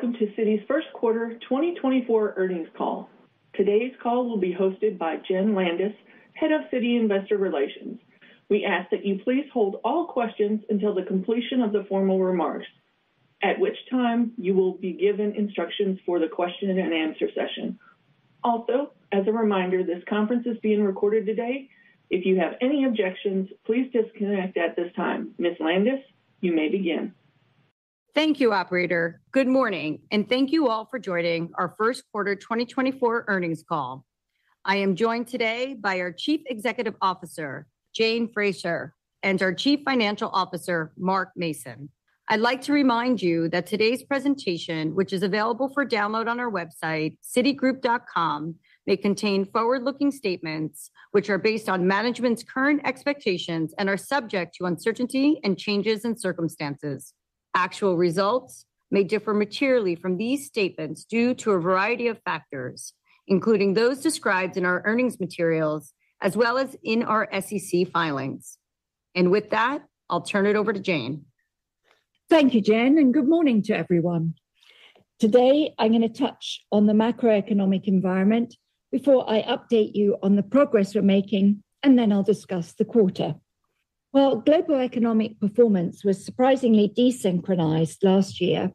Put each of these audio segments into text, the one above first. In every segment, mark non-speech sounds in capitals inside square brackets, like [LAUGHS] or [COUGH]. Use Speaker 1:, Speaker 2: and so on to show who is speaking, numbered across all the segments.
Speaker 1: welcome to Citi's first quarter 2024 earnings call. Today's call will be hosted by Jenn Landis, Head of Citi Investor Relations. We ask that you please hold all questions until the completion of the formal remarks, at which time you will be given instructions for the question and answer session. Also, as a reminder, this conference is being recorded today. If you have any objections, please disconnect at this time. Ms. Landis, you may begin.
Speaker 2: Thank you, operator. Good morning, and thank you all for joining our first quarter 2024 earnings call. I am joined today by our Chief Executive Officer, Jane Fraser, and our Chief Financial Officer, Mark Mason. I'd like to remind you that today's presentation, which is available for download on our website, citigroup.com, may contain forward-looking statements which are based on management's current expectations and are subject to uncertainty and changes in circumstances. Actual results may differ materially from these statements due to a variety of factors, including those described in our earnings materials, as well as in our SEC filings. And with that, I'll turn it over to Jane.
Speaker 3: Thank you, Jen, and good morning to everyone. Today, I'm going to touch on the macroeconomic environment before I update you on the progress we're making, and then I'll discuss the quarter. While global economic performance was surprisingly desynchronized last year,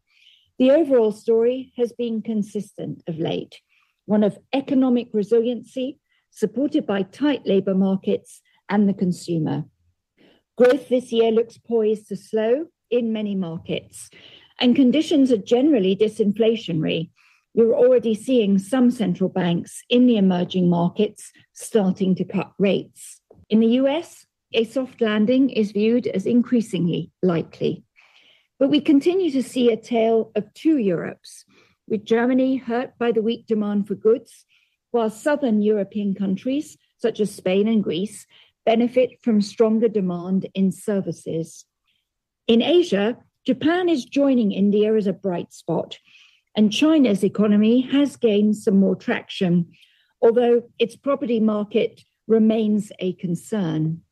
Speaker 3: the overall story has been consistent of late, one of economic resiliency, supported by tight labor markets and the consumer. Growth this year looks poised to slow in many markets, and conditions are generally disinflationary. We're already seeing some central banks in the emerging markets starting to cut rates. In the U.S., a soft landing is viewed as increasingly likely, but we continue to see a tale of two Europes, with Germany hurt by the weak demand for goods, while Southern European countries, such as Spain and Greece, benefit from stronger demand in services. In Asia, Japan is joining India as a bright spot, and China's economy has gained some more traction, although its property market remains a concern.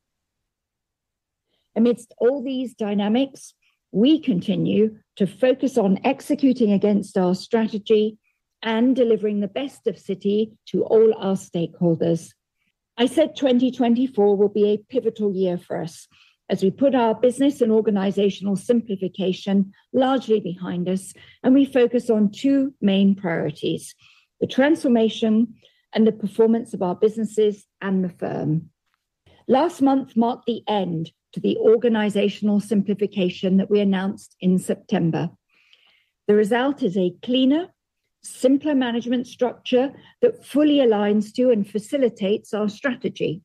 Speaker 3: Amidst all these dynamics, we continue to focus on executing against our strategy and delivering the best of Citi to all our stakeholders. I said 2024 will be a pivotal year for us as we put our business and organizational simplification largely behind us, and we focus on two main priorities: the transformation and the performance of our businesses and the firm. Last month marked the end to the organizational simplification that we announced in September. The result is a cleaner, simpler management structure that fully aligns to and facilitates our strategy.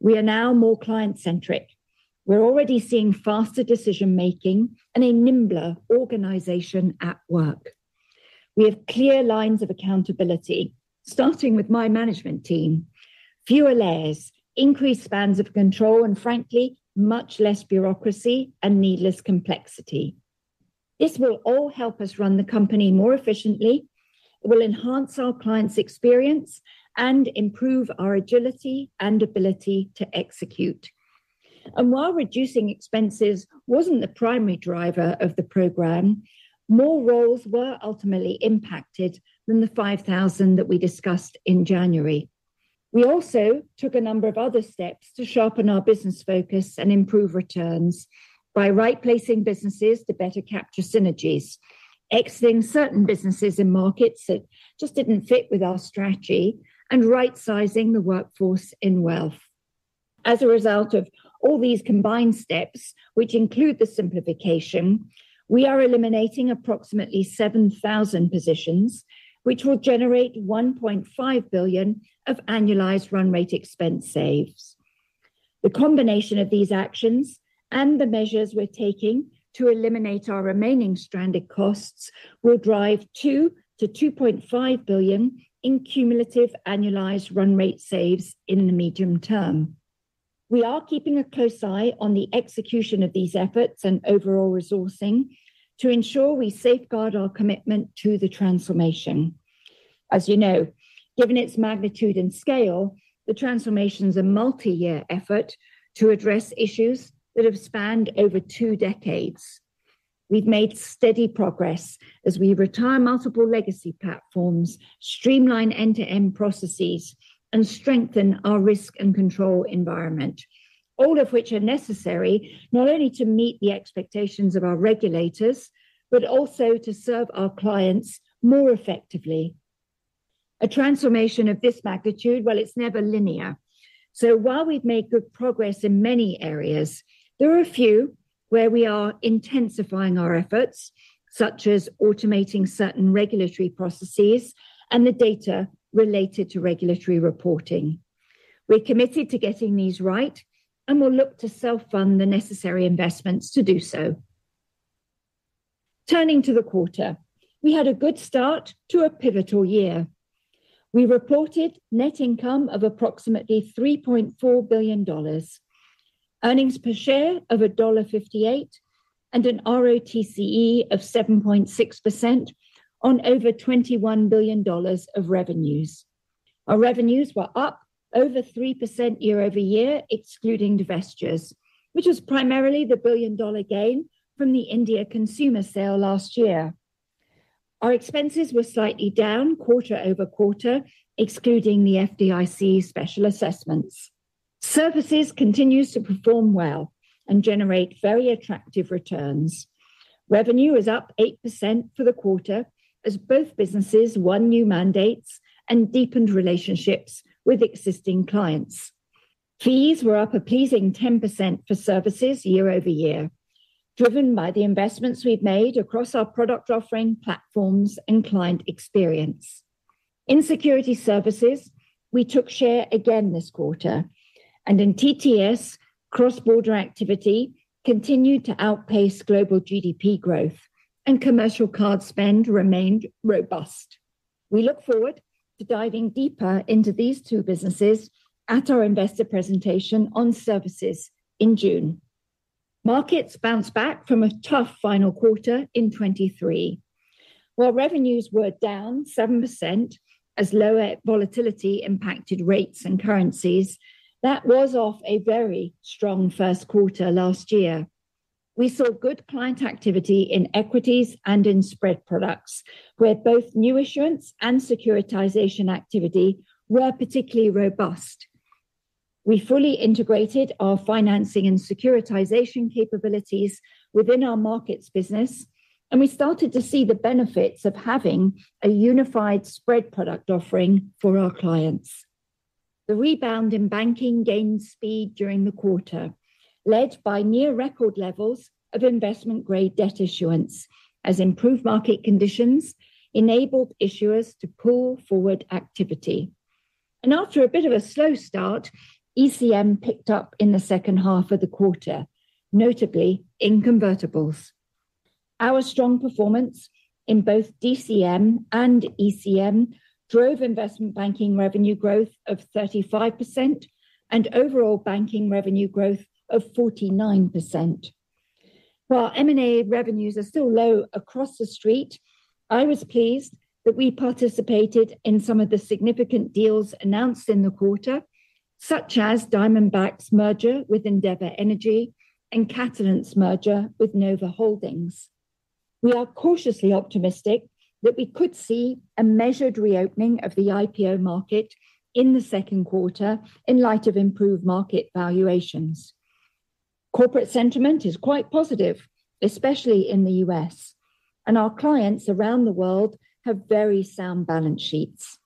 Speaker 3: We are now more client-centric. We're already seeing faster decision-making and a nimbler organization at work. We have clear lines of accountability, starting with my management team, fewer layers, increased spans of control, and frankly, much less bureaucracy and needless complexity. This will all help us run the company more efficiently, it will enhance our clients' experience, and improve our agility and ability to execute. And while reducing expenses wasn't the primary driver of the program, more roles were ultimately impacted than the 5,000 that we discussed in January. We also took a number of other steps to sharpen our business focus and improve returns by right-placing businesses to better capture synergies, exiting certain businesses in markets that just didn't fit with our strategy, and right-sizing the workforce in wealth. As a result of all these combined steps, which include the simplification, we are eliminating approximately 7,000 positions, which will generate 1.5 billion of annualized run rate expense saves. The combination of these actions and the measures we're taking to eliminate our remaining stranded costs will drive $2 billion-$2.5 billion in cumulative annualized run rate saves in the medium term. We are keeping a close eye on the execution of these efforts and overall resourcing to ensure we safeguard our commitment to the transformation. As you know, given its magnitude and scale, the transformation is a multi-year effort to address issues that have spanned over two decades. we've made steady progress as we retire multiple legacy platforms, streamline end-to-end processes, and strengthen our risk and control environment, all of which are necessary not only to meet the expectations of our regulators, but also to serve our clients more effectively. A transformation of this magnitude, well, it's never linear. So while we've made good progress in many areas, there are a few where we are intensifying our efforts, such as automating certain regulatory processes and the data related to regulatory reporting. We're committed to getting these right, and we'll look to self-fund the necessary investments to do so. Turning to the quarter, we had a good start to a pivotal year. We reported net income of approximately $3.4 billion, earnings per share of $1.58, and an ROTCE of 7.6% on over $21 billion of revenues. Our revenues were up over 3% year-over-year, excluding divestitures, which was primarily the billion-dollar gain from the India consumer sale last year. Our expenses were slightly down quarter-over-quarter, excluding the FDIC special assessments. Services continues to perform well and generate very attractive returns. Revenue is up 8% for the quarter as both businesses won new mandates and deepened relationships with existing clients. Fees were up a pleasing 10% for services year-over-year, driven by the investments we've made across our product offering, platforms, and client experience. In security services, we took share again this quarter, and in TTS, cross-border activity continued to outpace global GDP growth, and commercial card spend remained robust. We look forward to diving deeper into these two businesses at our investor presentation on services in June. Markets bounced back from a tough final quarter in 2023. While revenues were down 7% as lower volatility impacted rates and currencies, that was off a very strong first quarter last year. We saw good client activity in equities and in spread products, where both new issuance and securitization activity were particularly robust. We fully integrated our financing and securitization capabilities within our markets business, and we started to see the benefits of having a unified spread product offering for our clients. The rebound in banking gained speed during the quarter, led by near-record levels of investment-grade debt issuance, as improved market conditions enabled issuers to pull forward activity. And after a bit of a slow start, ECM picked up in the second half of the quarter, notably in convertibles. Our strong performance in both DCM and ECM drove investment banking revenue growth of 35% and overall banking revenue growth of 49%. While M&A revenues are still low across the street, I was pleased that we participated in some of the significant deals announced in the quarter, such as Diamondback's merger with Endeavor Energy and Catalent's merger with Novo Holdings. We are cautiously optimistic that we could see a measured reopening of the IPO market in the second quarter in light of improved market valuations. Corporate sentiment is quite positive, especially in the U.S., and our clients around the world have very sound balance sheets.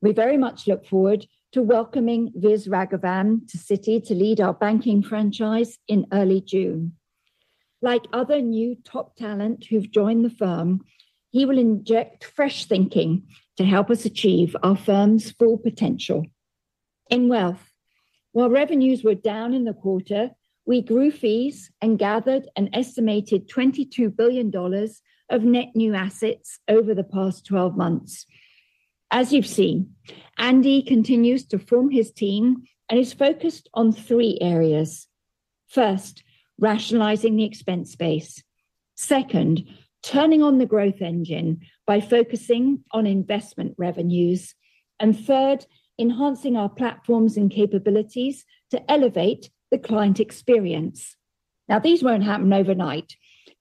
Speaker 3: We very much look forward to welcoming Vis Raghavan to Citi to lead our banking franchise in early June. Like other new top talent who've joined the firm, he will inject fresh thinking to help us achieve our firm's full potential. In wealth, while revenues were down in the quarter, we grew fees and gathered an estimated $22 billion of net new assets over the past 12 months. As you've seen, Andy continues to form his team and is focused on three areas. First, rationalizing the expense base. Second, turning on the growth engine by focusing on investment revenues. And third, enhancing our platforms and capabilities to elevate the client experience. Now, these won't happen overnight,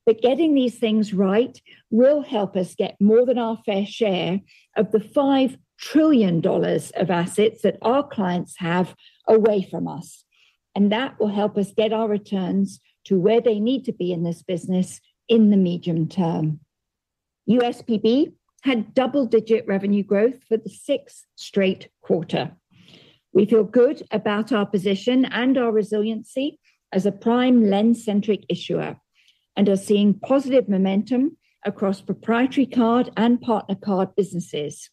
Speaker 3: but getting these things right will help us get more than our fair share of the $5 trillion of assets that our clients have away from us. And that will help us get our returns to where they need to be in this business in the medium term. USPB had double-digit revenue growth for the sixth straight quarter. We feel good about our position and our resiliency as a prime lens-centric issuer and are seeing positive momentum across proprietary card and partner card businesses.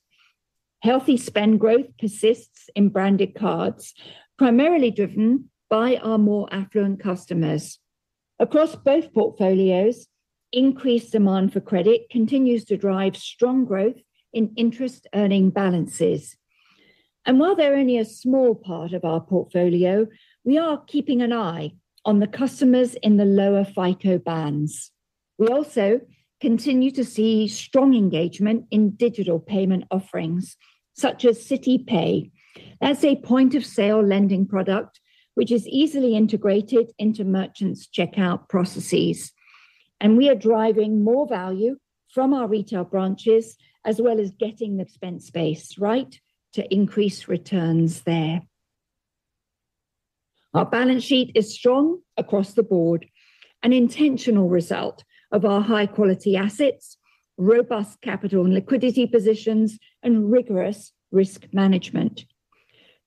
Speaker 3: Healthy spend growth persists in branded cards, primarily driven by our more affluent customers. Across both portfolios, increased demand for credit continues to drive strong growth in interest-earning balances. And while they're only a small part of our portfolio, we are keeping an eye on the customers in the lower FICO bands. We also continue to see strong engagement in digital payment offerings, such as Citi Pay. That's a point-of-sale lending product which is easily integrated into merchants' checkout processes. And we are driving more value from our retail branches, as well as getting the expense base right to increase returns there. Our balance sheet is strong across the board, an intentional result of our high-quality assets, robust capital and liquidity positions, and rigorous risk management.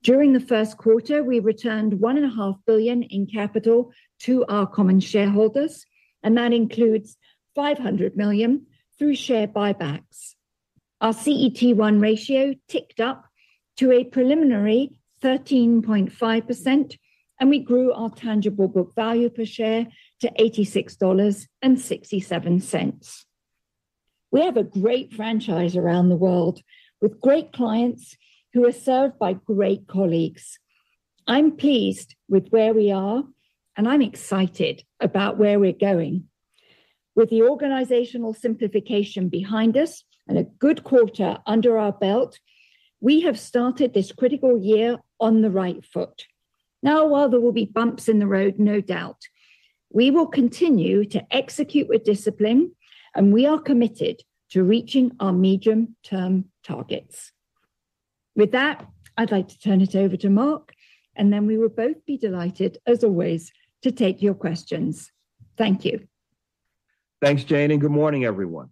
Speaker 3: During the first quarter, we returned 1.5 billion in capital to our common shareholders, and that includes 500 million through share buybacks. Our CET1 ratio ticked up to a preliminary 13.5%, and we grew our tangible book value per share to $86.67. We have a great franchise around the world with great clients who are served by great colleagues. I'm pleased with where we are, and I'm excited about where we're going. With the organizational simplification behind us and a good quarter under our belt, we have started this critical year on the right foot. Now, while there will be bumps in the road, no doubt, we will continue to execute with discipline, and we are committed to reaching our medium-term targets. With that, I'd like to turn it over to Mark, and then we will both be delighted, as always, to take your questions. Thank you.
Speaker 4: Thanks, Jane, and good morning, everyone.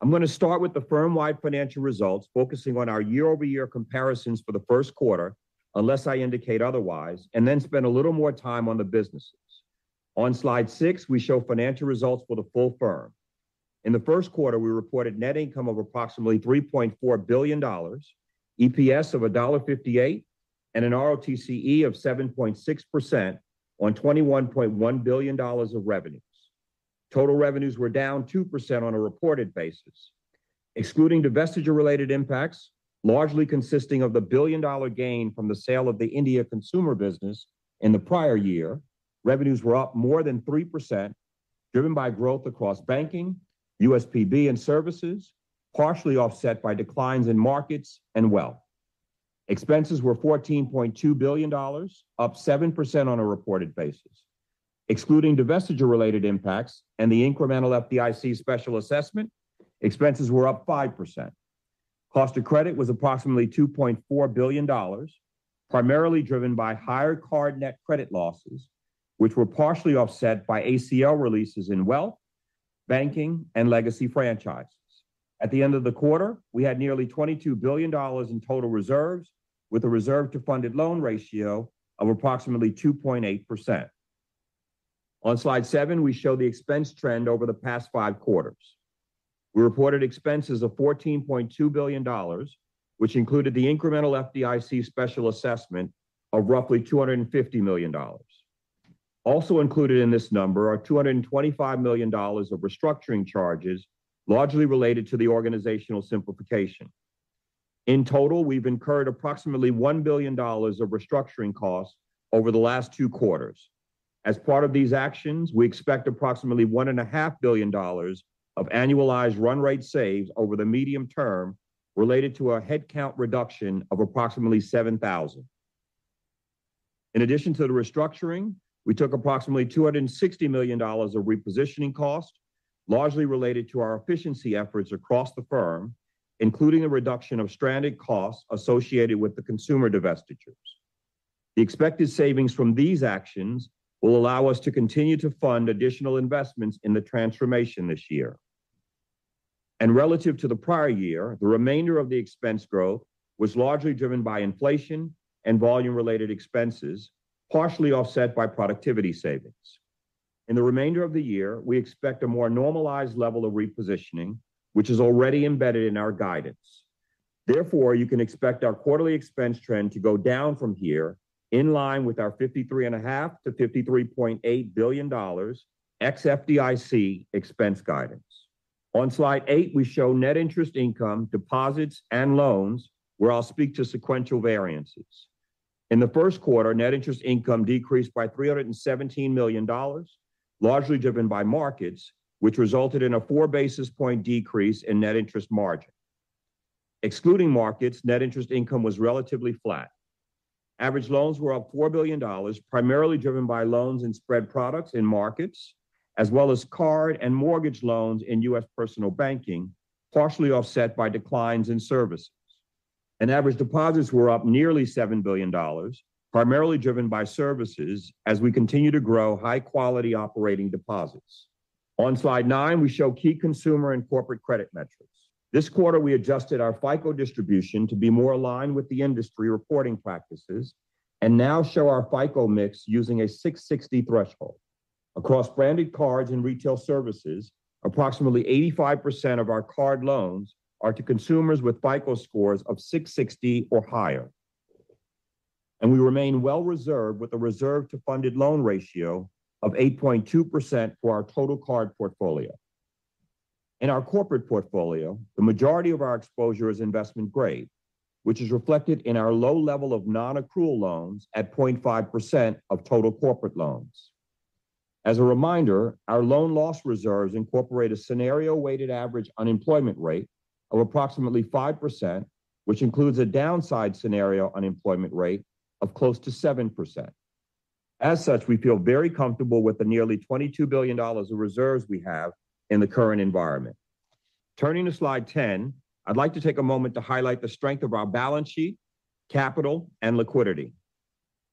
Speaker 4: I'm going to start with the firm-wide financial results, focusing on our year-over-year comparisons for the first quarter, unless I indicate otherwise, and then spend a little more time on the businesses. On slide six, we show financial results for the full firm. In the first quarter, we reported net income of approximately $3.4 billion, EPS of $1.58, and an ROTCE of 7.6% on $21.1 billion of revenues. Total revenues were down 2% on a reported basis. Excluding divestiture-related impacts, largely consisting of the billion-dollar gain from the sale of the India consumer business in the prior year, revenues were up more than 3%, driven by growth across banking, USPB, and services, partially offset by declines in markets and wealth. Expenses were $14.2 billion, up 7% on a reported basis. Excluding divestiture-related impacts and the incremental FDIC special assessment, expenses were up 5%. Cost of credit was approximately $2.4 billion, primarily driven by higher card net credit losses, which were partially offset by ACL releases in wealth, banking, and legacy franchises. At the end of the quarter, we had nearly $22 billion in total reserves, with a reserve-to-funded loan ratio of approximately 2.8%. On slide seven, we show the expense trend over the past five quarters. We reported expenses of $14.2 billion, which included the incremental FDIC special assessment of roughly $250 million. Also included in this number are $225 million of restructuring charges, largely related to the organizational simplification. In total, we've incurred approximately $1 billion of restructuring costs over the last two quarters. As part of these actions, we expect approximately $1.5 billion of annualized run rate saves over the medium term related to a headcount reduction of approximately 7,000. In addition to the restructuring, we took approximately $260 million of repositioning costs, largely related to our efficiency efforts across the firm, including the reduction of stranded costs associated with the consumer divestitures. The expected savings from these actions will allow us to continue to fund additional investments in the transformation this year. And relative to the prior year, the remainder of the expense growth was largely driven by inflation and volume-related expenses, partially offset by productivity savings. In the remainder of the year, we expect a more normalized level of repositioning, which is already embedded in our guidance. Therefore, you can expect our quarterly expense trend to go down from here in line with our $53.5 billion-$53.8 billion ex-FDIC expense guidance. On slide eight, we show net interest income, deposits, and loans, where I'll speak to sequential variances. In the first quarter, net interest income decreased by $317 million, largely driven by markets, which resulted in a four basis point decrease in net interest margin. Excluding markets, net interest income was relatively flat. Average loans were up $4 billion, primarily driven by loans and spread products in markets, as well as card and mortgage loans in U.S. personal banking, partially offset by declines in services. And average deposits were up nearly $7 billion, primarily driven by services as we continue to grow high-quality operating deposits. On slide nine, we show key consumer and corporate credit metrics. This quarter, we adjusted our FICO distribution to be more aligned with the industry reporting practices and now show our FICO mix using a 660 threshold. Across branded cards and retail services, approximately 85% of our card loans are to consumers with FICO scores of 660 or higher. And we remain well reserved with a reserve-to-funded loan ratio of 8.2% for our total card portfolio. In our corporate portfolio, the majority of our exposure is investment grade, which is reflected in our low level of non-accrual loans at 0.5% of total corporate loans. As a reminder, our loan loss reserves incorporate a scenario-weighted average unemployment rate of approximately 5%, which includes a downside scenario unemployment rate of close to 7%. As such, we feel very comfortable with the nearly $22 billion of reserves we have in the current environment. Turning to slide 10, I'd like to take a moment to highlight the strength of our balance sheet, capital, and liquidity.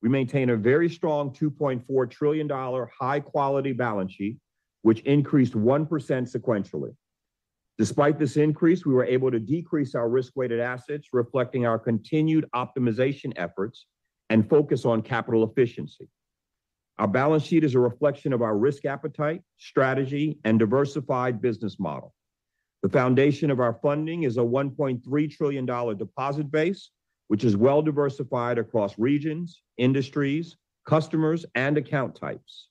Speaker 4: We maintain a very strong $2.4 trillion high-quality balance sheet, which increased 1% sequentially. Despite this increase, we were able to decrease our risk-weighted assets, reflecting our continued optimization efforts and focus on capital efficiency. Our balance sheet is a reflection of our risk appetite, strategy, and diversified business model. The foundation of our funding is a $1.3 trillion deposit base, which is well diversified across regions, industries, customers, and account types.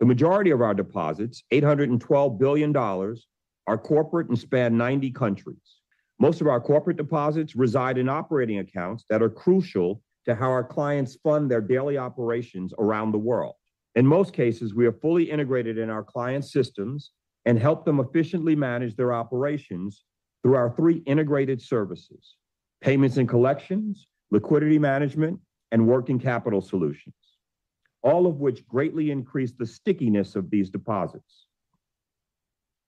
Speaker 4: The majority of our deposits, $812 billion, are corporate and span 90 countries. Most of our corporate deposits reside in operating accounts that are crucial to how our clients fund their daily operations around the world. In most cases, we are fully integrated in our clients' systems and help them efficiently manage their operations through our three integrated services: payments and collections, liquidity management, and working capital solutions, all of which greatly increase the stickiness of these deposits.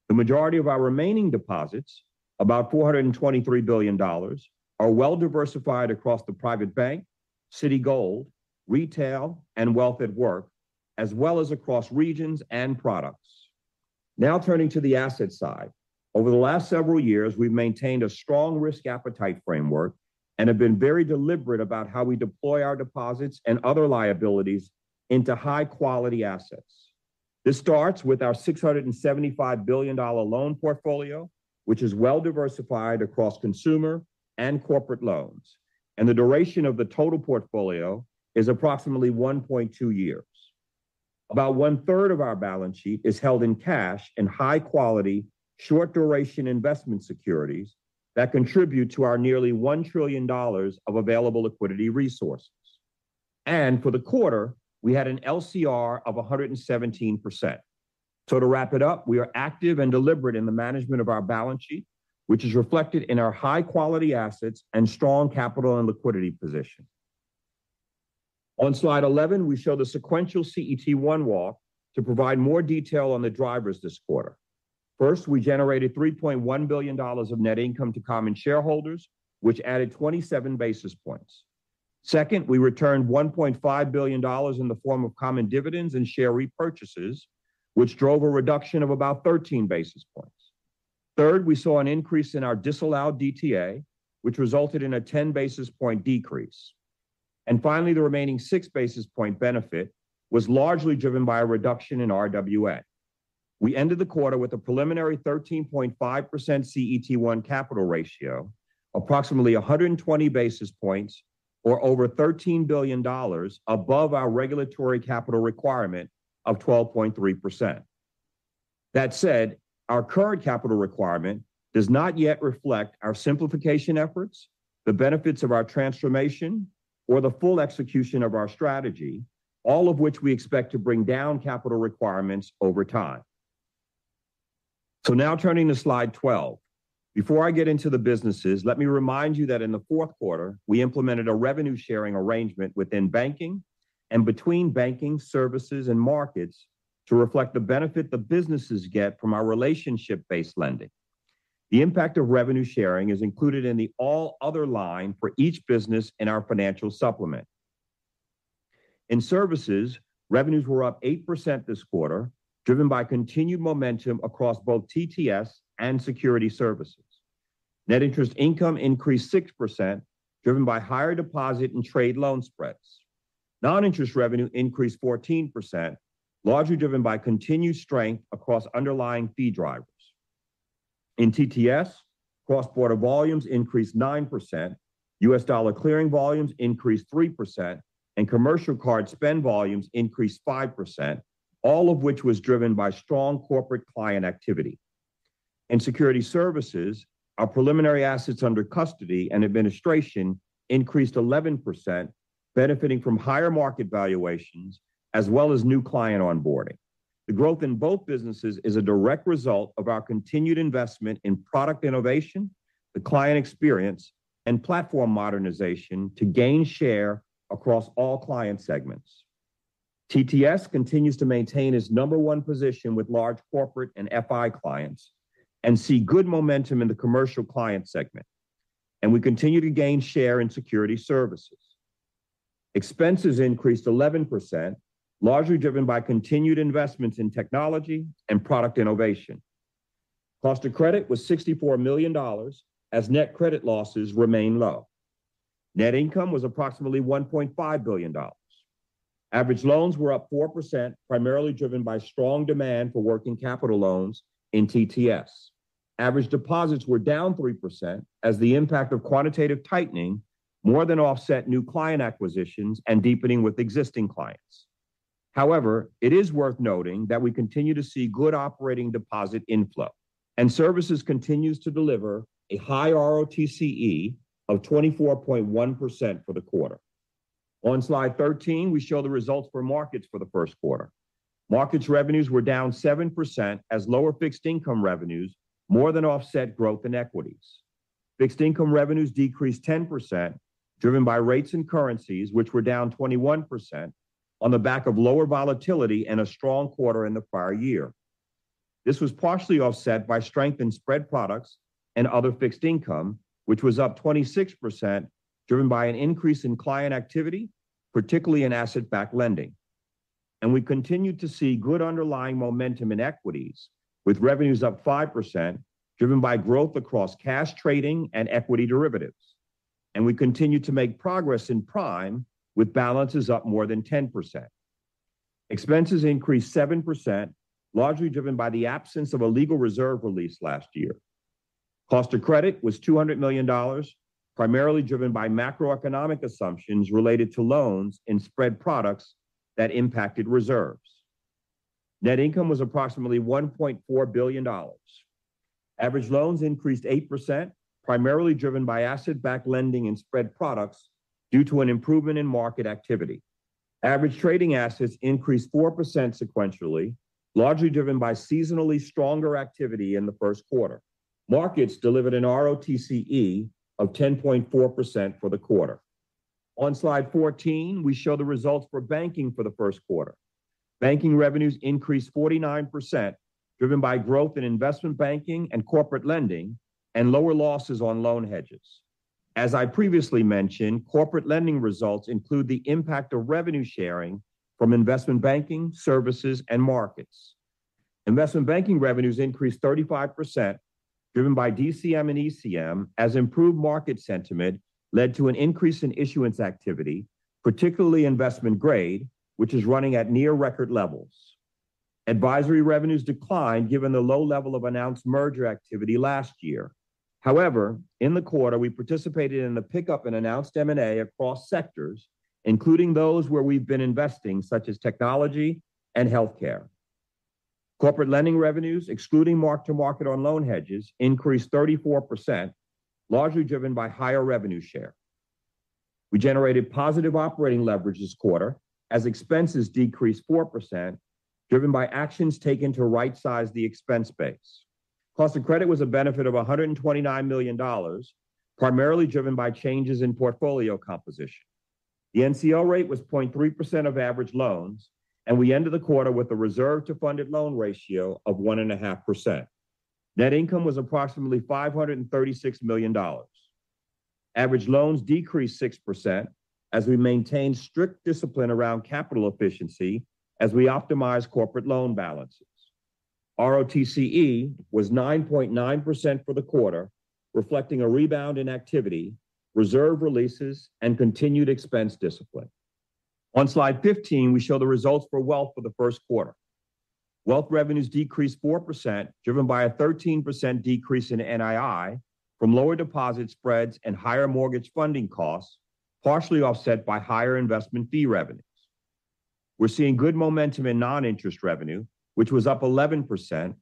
Speaker 4: The majority of our remaining deposits, about $423 billion, are well diversified across the private bank, Citigold, retail, and wealth at work, as well as across regions and products. Now turning to the asset side, over the last several years, we've maintained a strong risk appetite framework and have been very deliberate about how we deploy our deposits and other liabilities into high-quality assets. This starts with our $675 billion loan portfolio, which is well diversified across consumer and corporate loans. And the duration of the total portfolio is approximately 1.2 years. About one-third of our balance sheet is held in cash and high-quality, short-duration investment securities that contribute to our nearly $1 trillion of available liquidity resources. And for the quarter, we had an LCR of 117%. So to wrap it up, we are active and deliberate in the management of our balance sheet, which is reflected in our high-quality assets and strong capital and liquidity position. On slide 11, we show the sequential CET1 walk to provide more detail on the drivers this quarter. First, we generated $3.1 billion of net income to common shareholders, which added 27 basis points. Second, we returned $1.5 billion in the form of common dividends and share repurchases, which drove a reduction of about 13 basis points. Third, we saw an increase in our disallowed DTA, which resulted in a 10 basis point decrease. And finally, the remaining 6 basis point benefit was largely driven by a reduction in RWA. We ended the quarter with a preliminary 13.5% CET1 capital ratio, approximately 120 basis points, or over $13 billion above our regulatory capital requirement of 12.3%. That said, our current capital requirement does not yet reflect our simplification efforts, the benefits of our transformation, or the full execution of our strategy, all of which we expect to bring down capital requirements over time. So now turning to slide 12. Before I get into the businesses, let me remind you that in the fourth quarter, we implemented a revenue sharing arrangement within banking and between banking services and markets to reflect the benefit the businesses get from our relationship-based lending. The impact of revenue sharing is included in the all other line for each business in our financial supplement. In services, revenues were up 8% this quarter, driven by continued momentum across both TTS and security services. Net interest income increased 6%, driven by higher deposit and trade loan spreads. Non-interest revenue increased 14%, largely driven by continued strength across underlying fee drivers. In TTS, cross-border volumes increased 9%, U.S. dollar clearing volumes increased 3%, and commercial card spend volumes increased 5%, all of which was driven by strong corporate client activity. In security services, our preliminary assets under custody and administration increased 11%, benefiting from higher market valuations as well as new client onboarding. The growth in both businesses is a direct result of our continued investment in product innovation, the client experience, and platform modernization to gain share across all client segments. TTS continues to maintain its number one position with large corporate and FI clients and see good momentum in the commercial client segment, and we continue to gain share in security services. Expenses increased 11%, largely driven by continued investments in technology and product innovation. Cost of credit was $64 million as net credit losses remain low. Net income was approximately $1.5 billion. Average loans were up 4%, primarily driven by strong demand for working capital loans in TTS. Average deposits were down 3% as the impact of quantitative tightening more than offset new client acquisitions and deepening with existing clients. However, it is worth noting that we continue to see good operating deposit inflow, and services continues to deliver a high ROTCE of 24.1% for the quarter. On slide 13, we show the results for markets for the first quarter. Markets revenues were down 7% as lower fixed income revenues more than offset growth in equities. Fixed income revenues decreased 10%, driven by rates and currencies, which were down 21% on the back of lower volatility and a strong quarter in the prior year. This was partially offset by strength in spread products and other fixed income, which was up 26%, driven by an increase in client activity, particularly in asset-backed lending. And we continued to see good underlying momentum in equities, with revenues up 5%, driven by growth across cash trading and equity derivatives. And we continued to make progress in prime, with balances up more than 10%. Expenses increased 7%, largely driven by the absence of a legal reserve release last year. Cost of credit was $200 million, primarily driven by macroeconomic assumptions related to loans and spread products that impacted reserves. Net income was approximately $1.4 billion. Average loans increased 8%, primarily driven by asset-backed lending and spread products due to an improvement in market activity. Average trading assets increased 4% sequentially, largely driven by seasonally stronger activity in the first quarter. Markets delivered an ROTCE of 10.4% for the quarter. On slide 14, we show the results for banking for the first quarter. Banking revenues increased 49%, driven by growth in investment banking and corporate lending and lower losses on loan hedges. As I previously mentioned, corporate lending results include the impact of revenue sharing from investment banking, services, and markets. Investment banking revenues increased 35%, driven by DCM and ECM, as improved market sentiment led to an increase in issuance activity, particularly investment grade, which is running at near record levels. Advisory revenues declined given the low level of announced merger activity last year. However, in the quarter, we participated in the pickup in announced M&A across sectors, including those where we've been investing, such as technology and healthcare. Corporate lending revenues, excluding mark-to-market on loan hedges, increased 34%, largely driven by higher revenue share. We generated positive operating leverage this quarter as expenses decreased 4%, driven by actions taken to right-size the expense base. Cost of credit was a benefit of $129 million, primarily driven by changes in portfolio composition. The NCL rate was 0.3% of average loans, and we ended the quarter with a reserve-to-funded loan ratio of 1.5%. Net income was approximately $536 million. Average loans decreased 6% as we maintained strict discipline around capital efficiency as we optimized corporate loan balances. ROTCE was 9.9% for the quarter, reflecting a rebound in activity, reserve releases, and continued expense discipline. On slide 15, we show the results for wealth for the first quarter. Wealth revenues decreased 4%, driven by a 13% decrease in NII from lower deposit spreads and higher mortgage funding costs, partially offset by higher investment fee revenues. We're seeing good momentum in non-interest revenue, which was up 11%,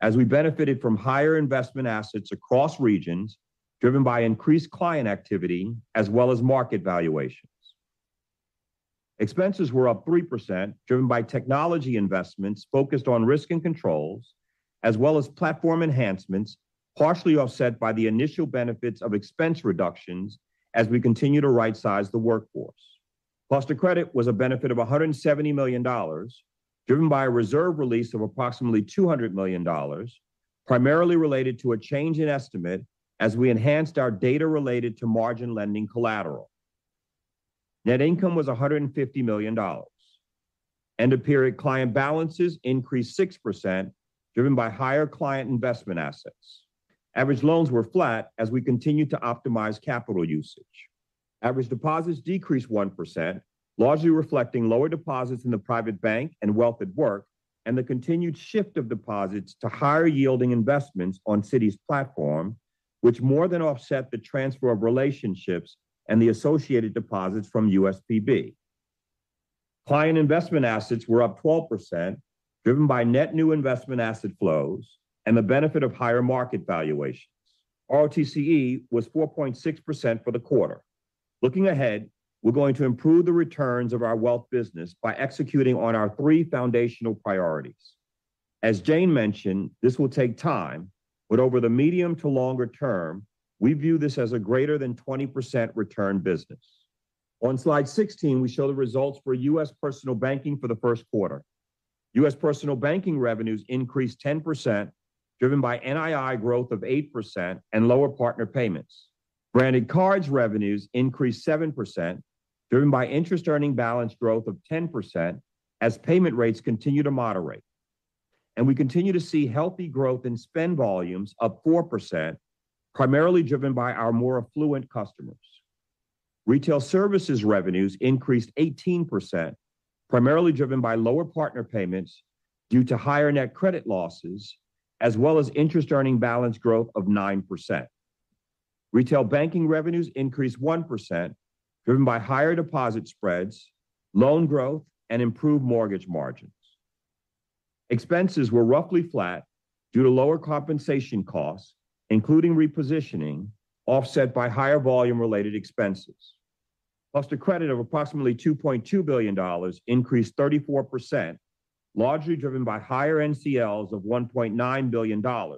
Speaker 4: as we benefited from higher investment assets across regions, driven by increased client activity as well as market valuations. Expenses were up 3%, driven by technology investments focused on risk and controls, as well as platform enhancements, partially offset by the initial benefits of expense reductions as we continue to right-size the workforce. Cost of credit was a benefit of $170 million, driven by a reserve release of approximately $200 million, primarily related to a change in estimate as we enhanced our data related to margin lending collateral. Net income was $150 million. End-of-period client balances increased 6%, driven by higher client investment assets. Average loans were flat as we continued to optimize capital usage. Average deposits decreased 1%, largely reflecting lower deposits in the private bank and wealth at work, and the continued shift of deposits to higher-yielding investments on Citi's platform, which more than offset the transfer of relationships and the associated deposits from USPB. Client investment assets were up 12%, driven by net new investment asset flows and the benefit of higher market valuations. ROTCE was 4.6% for the quarter. Looking ahead, we're going to improve the returns of our wealth business by executing on our three foundational priorities. As Jane mentioned, this will take time, but over the medium to longer term, we view this as a greater than 20% return business. On slide 16, we show the results for U.S. personal banking for the first quarter. U.S. personal banking revenues increased 10%, driven by NII growth of 8% and lower partner payments. Branded cards revenues increased 7%, driven by interest-earning balance growth of 10% as payment rates continue to moderate. And we continue to see healthy growth in spend volumes of 4%, primarily driven by our more affluent customers. Retail services revenues increased 18%, primarily driven by lower partner payments due to higher net credit losses, as well as interest-earning balance growth of 9%. Retail banking revenues increased 1%, driven by higher deposit spreads, loan growth, and improved mortgage margins. Expenses were roughly flat due to lower compensation costs, including repositioning, offset by higher volume-related expenses. Cost of credit of approximately $2.2 billion increased 34%, largely driven by higher NCLs of $1.9 billion,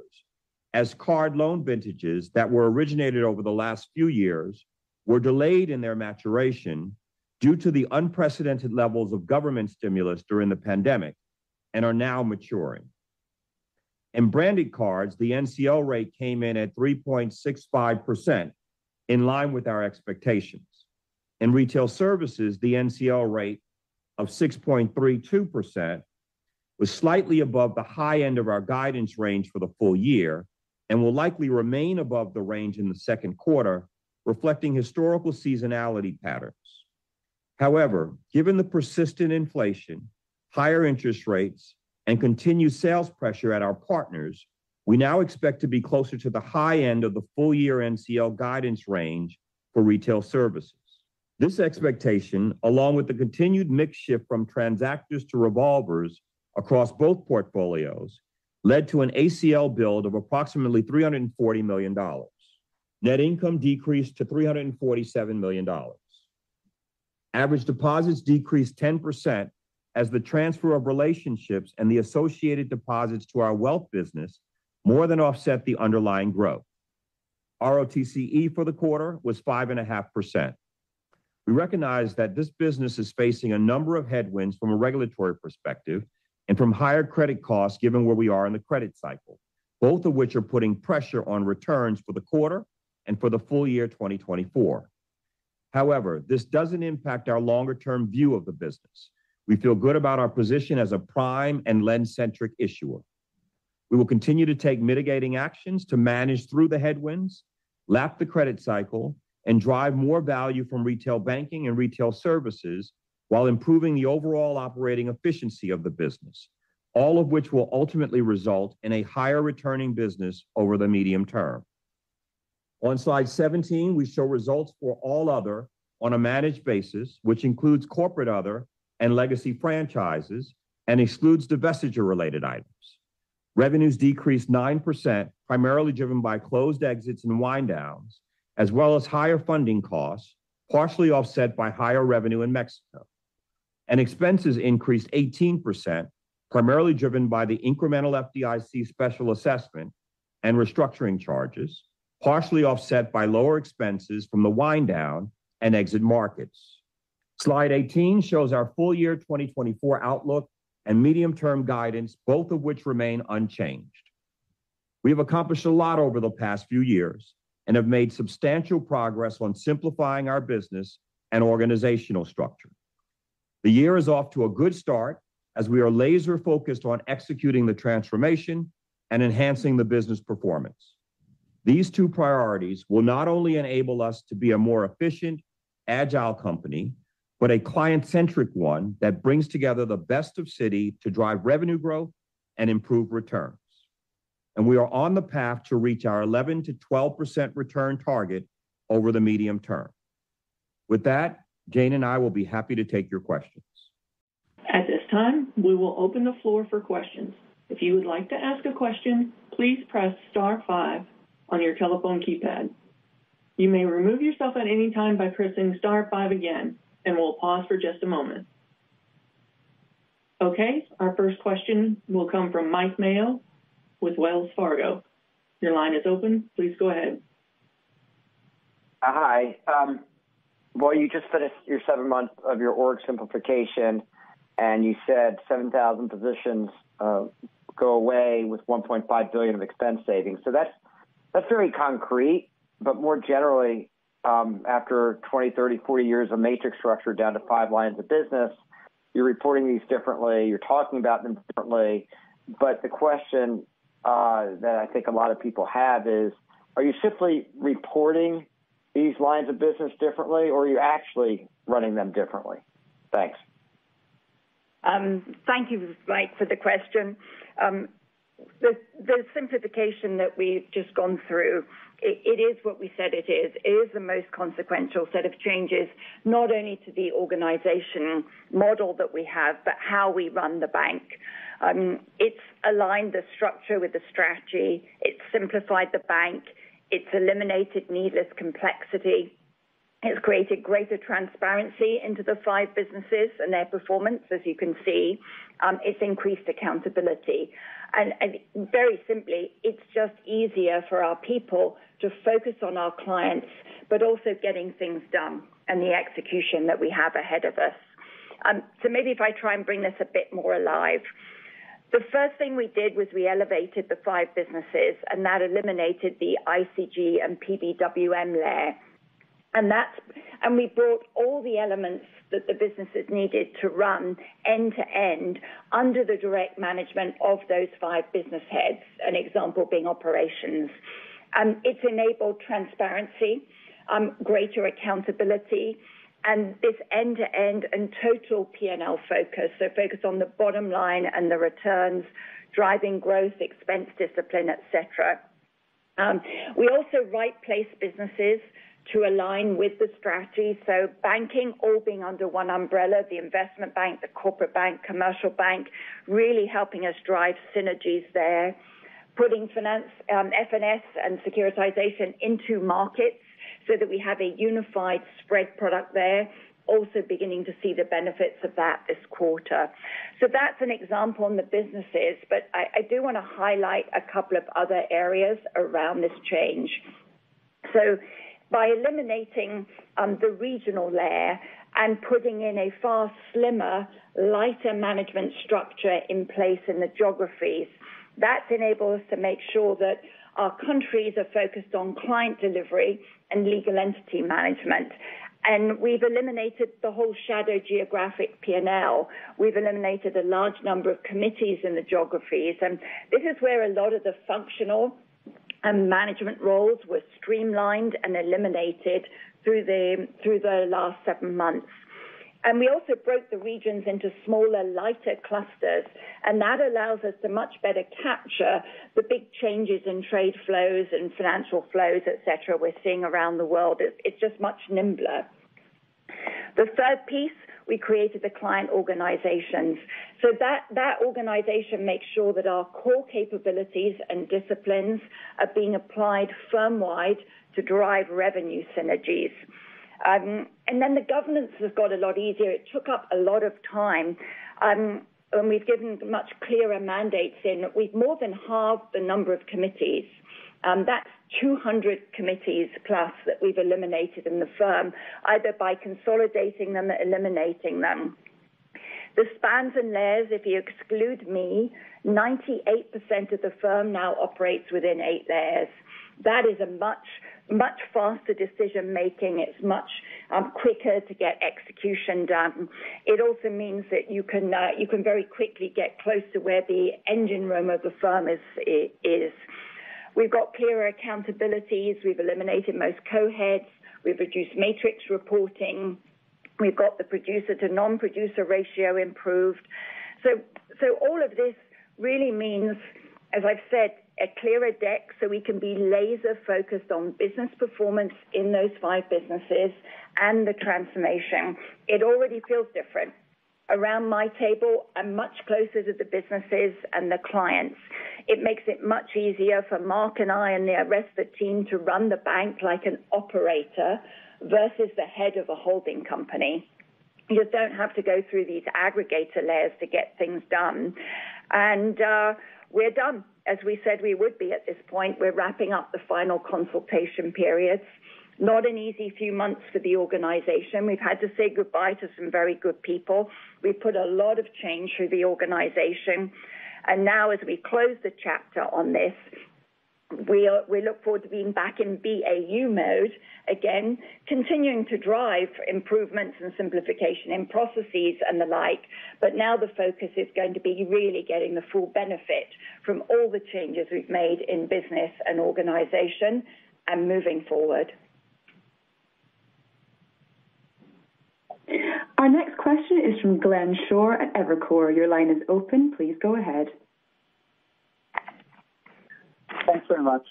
Speaker 4: as card loan vintages that were originated over the last few years were delayed in their maturation due to the unprecedented levels of government stimulus during the pandemic and are now maturing. In branded cards, the NCL rate came in at 3.65%, in line with our expectations. In retail services, the NCL rate of 6.32% was slightly above the high end of our guidance range for the full year and will likely remain above the range in the second quarter, reflecting historical seasonality patterns. However, given the persistent inflation, higher interest rates, and continued sales pressure at our partners, we now expect to be closer to the high end of the full-year NCL guidance range for retail services. This expectation, along with the continued mix shift from transactors to revolvers across both portfolios, led to an ACL build of approximately $340 million. Net income decreased to $347 million. Average deposits decreased 10% as the transfer of relationships and the associated deposits to our wealth business more than offset the underlying growth. ROTCE for the quarter was 5.5%. We recognize that this business is facing a number of headwinds from a regulatory perspective and from higher credit costs given where we are in the credit cycle, both of which are putting pressure on returns for the quarter and for the full year 2024. However, this doesn't impact our longer-term view of the business. We feel good about our position as a prime and lend-centric issuer. We will continue to take mitigating actions to manage through the headwinds, lap the credit cycle, and drive more value from retail banking and retail services while improving the overall operating efficiency of the business, all of which will ultimately result in a higher returning business over the medium term. On slide 17, we show results for all other on a managed basis, which includes corporate other and legacy franchises and excludes divestiture-related items. Revenues decreased 9%, primarily driven by closed exits and wind-downs, as well as higher funding costs, partially offset by higher revenue in Mexico. And expenses increased 18%, primarily driven by the incremental FDIC special assessment and restructuring charges, partially offset by lower expenses from the wind-down and exit markets. Slide 18 shows our full year 2024 outlook and medium-term guidance, both of which remain unchanged. We have accomplished a lot over the past few years and have made substantial progress on simplifying our business and organizational structure. The year is off to a good start as we are laser-focused on executing the transformation and enhancing the business performance. These two priorities will not only enable us to be a more efficient, agile company, but a client-centric one that brings together the best of Citi to drive revenue growth and improve returns. And we are on the path to reach our 11%-12% return target over the medium term. With that, Jane and I will be happy to take your questions.
Speaker 1: At this time, we will open the floor for questions. If you would like to ask a question, please press star five on your telephone keypad. You may remove yourself at any time by pressing star five again, and we'll pause for just a moment. Okay, our first question will come from Mike Mayo with Wells Fargo. Your line is open. Please go ahead.
Speaker 5: Uh, hi. Um, well, you just finished your seven months of your org simplification, and you said 7,000 positions uh, go away with 1.5 billion of expense savings. So that's very concrete. But more generally, um, after 20, 30, 40 years of matrix structure down to five lines of business, you're reporting these differently. You're talking about them differently. But the question uh, that I think a lot of people have is, are you simply reporting these lines of business differently, or are you actually running them differently? Thanks.
Speaker 3: Um, thank you, Mike, for the question. The the simplification that we've just gone through, it, it is what we said it is. It is the most consequential set of changes, not only to the organization model that we have, but how we run the bank. Um, It's aligned the structure with the strategy. It's simplified the bank. It's eliminated needless complexity. It's created greater transparency into the five businesses and their performance, as you can see. Um, It's increased accountability. And and very simply, it's just easier for our people to focus on our clients, but also getting things done and the execution that we have ahead of us. Um, So maybe if I try and bring this a bit more alive, The first thing we did was we elevated the five businesses, and that eliminated the ICG and PBWM layer. And that's and we brought all the elements that the businesses needed to run end to end under the direct management of those five business heads, an example being operations. And it's enabled transparency, um, greater accountability, and this end-to-end and total P&L focus, so focus on the bottom line and the returns, driving growth, expense discipline, et cetera. Um, we also right-place businesses to align with the strategy. So banking all being under one umbrella, the investment bank, the corporate bank, commercial bank, really helping us drive synergies there. Putting finance, um, F&S and securitization into markets so that we have a unified spread product there, also beginning to see the benefits of that this quarter. So that's an example on the businesses, but I do want to highlight a couple of other areas around this change. So by eliminating um, the regional layer and putting in a far slimmer, lighter management structure in place in the geographies, that's enabled us to make sure that our countries are focused on client delivery and legal entity management. And we've eliminated the whole shadow geographic P&L. We've eliminated a large number of committees in the geographies, and this is where a lot of the functional and management roles were streamlined and eliminated through the through the last seven months. And we also broke the regions into smaller, lighter clusters, and that allows us to much better capture the big changes in trade flows and financial flows, et cetera, we're seeing around the world. It's just much nimbler. The third piece, we created the client organizations. So that that organization makes sure that our core capabilities and disciplines are being applied firm-wide to drive revenue synergies. Um, And then the governance has got a lot easier. It took up a lot of time, Um, and we've given much clearer mandates in. We've more than halved the number of committees. Um, That's 200 committees plus that we've eliminated in the firm, either by consolidating them or eliminating them. The spans and layers, if you exclude me, 98% of the firm now operates within eight layers. That is a much, much faster decision-making. It's much quicker to get execution done. It also means that you can uh, you can very quickly get close to where the engine room of the firm is. We've got clearer accountabilities. We've eliminated most co-heads. We've reduced matrix reporting. We've got the producer to non-producer ratio improved. So so all of this really means, as I've said, a clearer deck, so we can be laser focused on business performance in those five businesses and the transformation. It already feels different. Around my table, I'm much closer to the businesses and the clients. It makes it much easier for Mark and I and the rest of the team to run the bank like an operator versus the head of a holding company. You just don't have to go through these aggregator layers to get things done. And uh, we're done, as we said we would be at this point. We're wrapping up the final consultation periods. Not an easy few months for the organization. We've had to say goodbye to some very good people. We've put a lot of change through the organization, and now as we close the chapter on this, we look forward to being back in BAU mode again, continuing to drive improvements and simplification in processes and the like. But now the focus is going to be really getting the full benefit from all the changes we've made in business and organization and moving forward.
Speaker 6: Our next question is from Glenn Schorr at Evercore. Your line is open. Please go ahead.
Speaker 7: Thanks very much.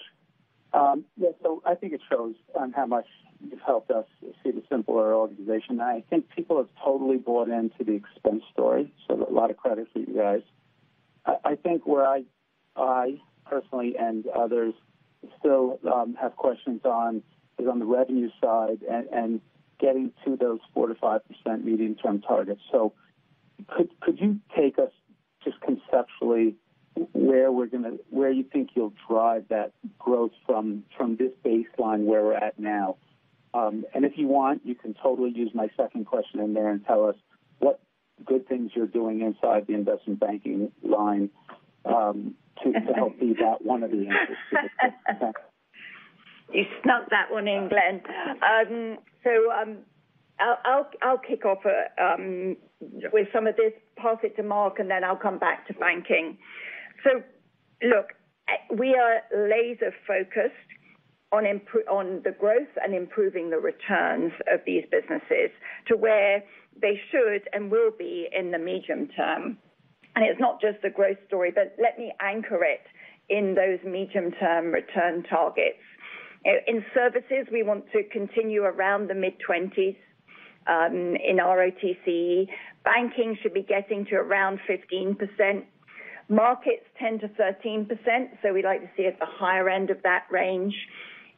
Speaker 7: Um, yeah, so I think it shows on how much you've helped us see the simpler organization. I think people have totally bought into the expense story, so a lot of credit for you guys. I think where I personally and others still um, have questions on is on the revenue side and getting to those 4%-5% medium-term targets. So could could you take us just conceptually where we're going to, where you think you'll drive that growth from from this baseline where we're at now? And if you want, you can totally use my second question in there and tell us what good things you're doing inside the investment banking line um, to, to help be that one of the answers. [LAUGHS]
Speaker 3: you snuck that one in, Glenn. Um, so um, I'll, I'll, I'll kick off uh, um, with some of this, pass it to Mark, and then I'll come back to banking. So, look, we are laser focused on, on the growth and improving the returns of these businesses to where they should and will be in the medium term. And it's not just a growth story, but let me anchor it in those medium-term return targets. In services, we want to continue around the mid-20s um, in ROTCE. Banking should be getting to around 15%. Markets 10%-13%, so we'd like to see at the higher end of that range.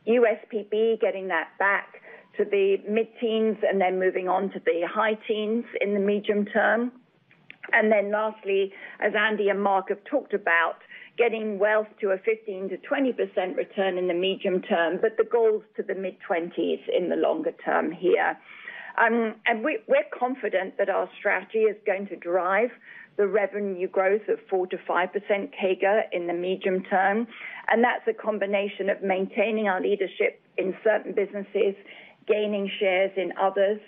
Speaker 3: USPB getting that back to the mid-teens and then moving on to the high teens in the medium term. And then lastly, as Andy and Mark have talked about, getting wealth to a 15 to 20% return in the medium term, but the goals to the mid-20s in the longer term here. Um, and we're confident that our strategy is going to drive the revenue growth of 4%-5% CAGR in the medium term. And that's a combination of maintaining our leadership in certain businesses, gaining shares in others.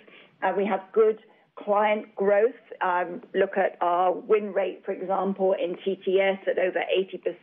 Speaker 3: Uh, we have good client growth. Um, look at our win rate, for example, in TTS at over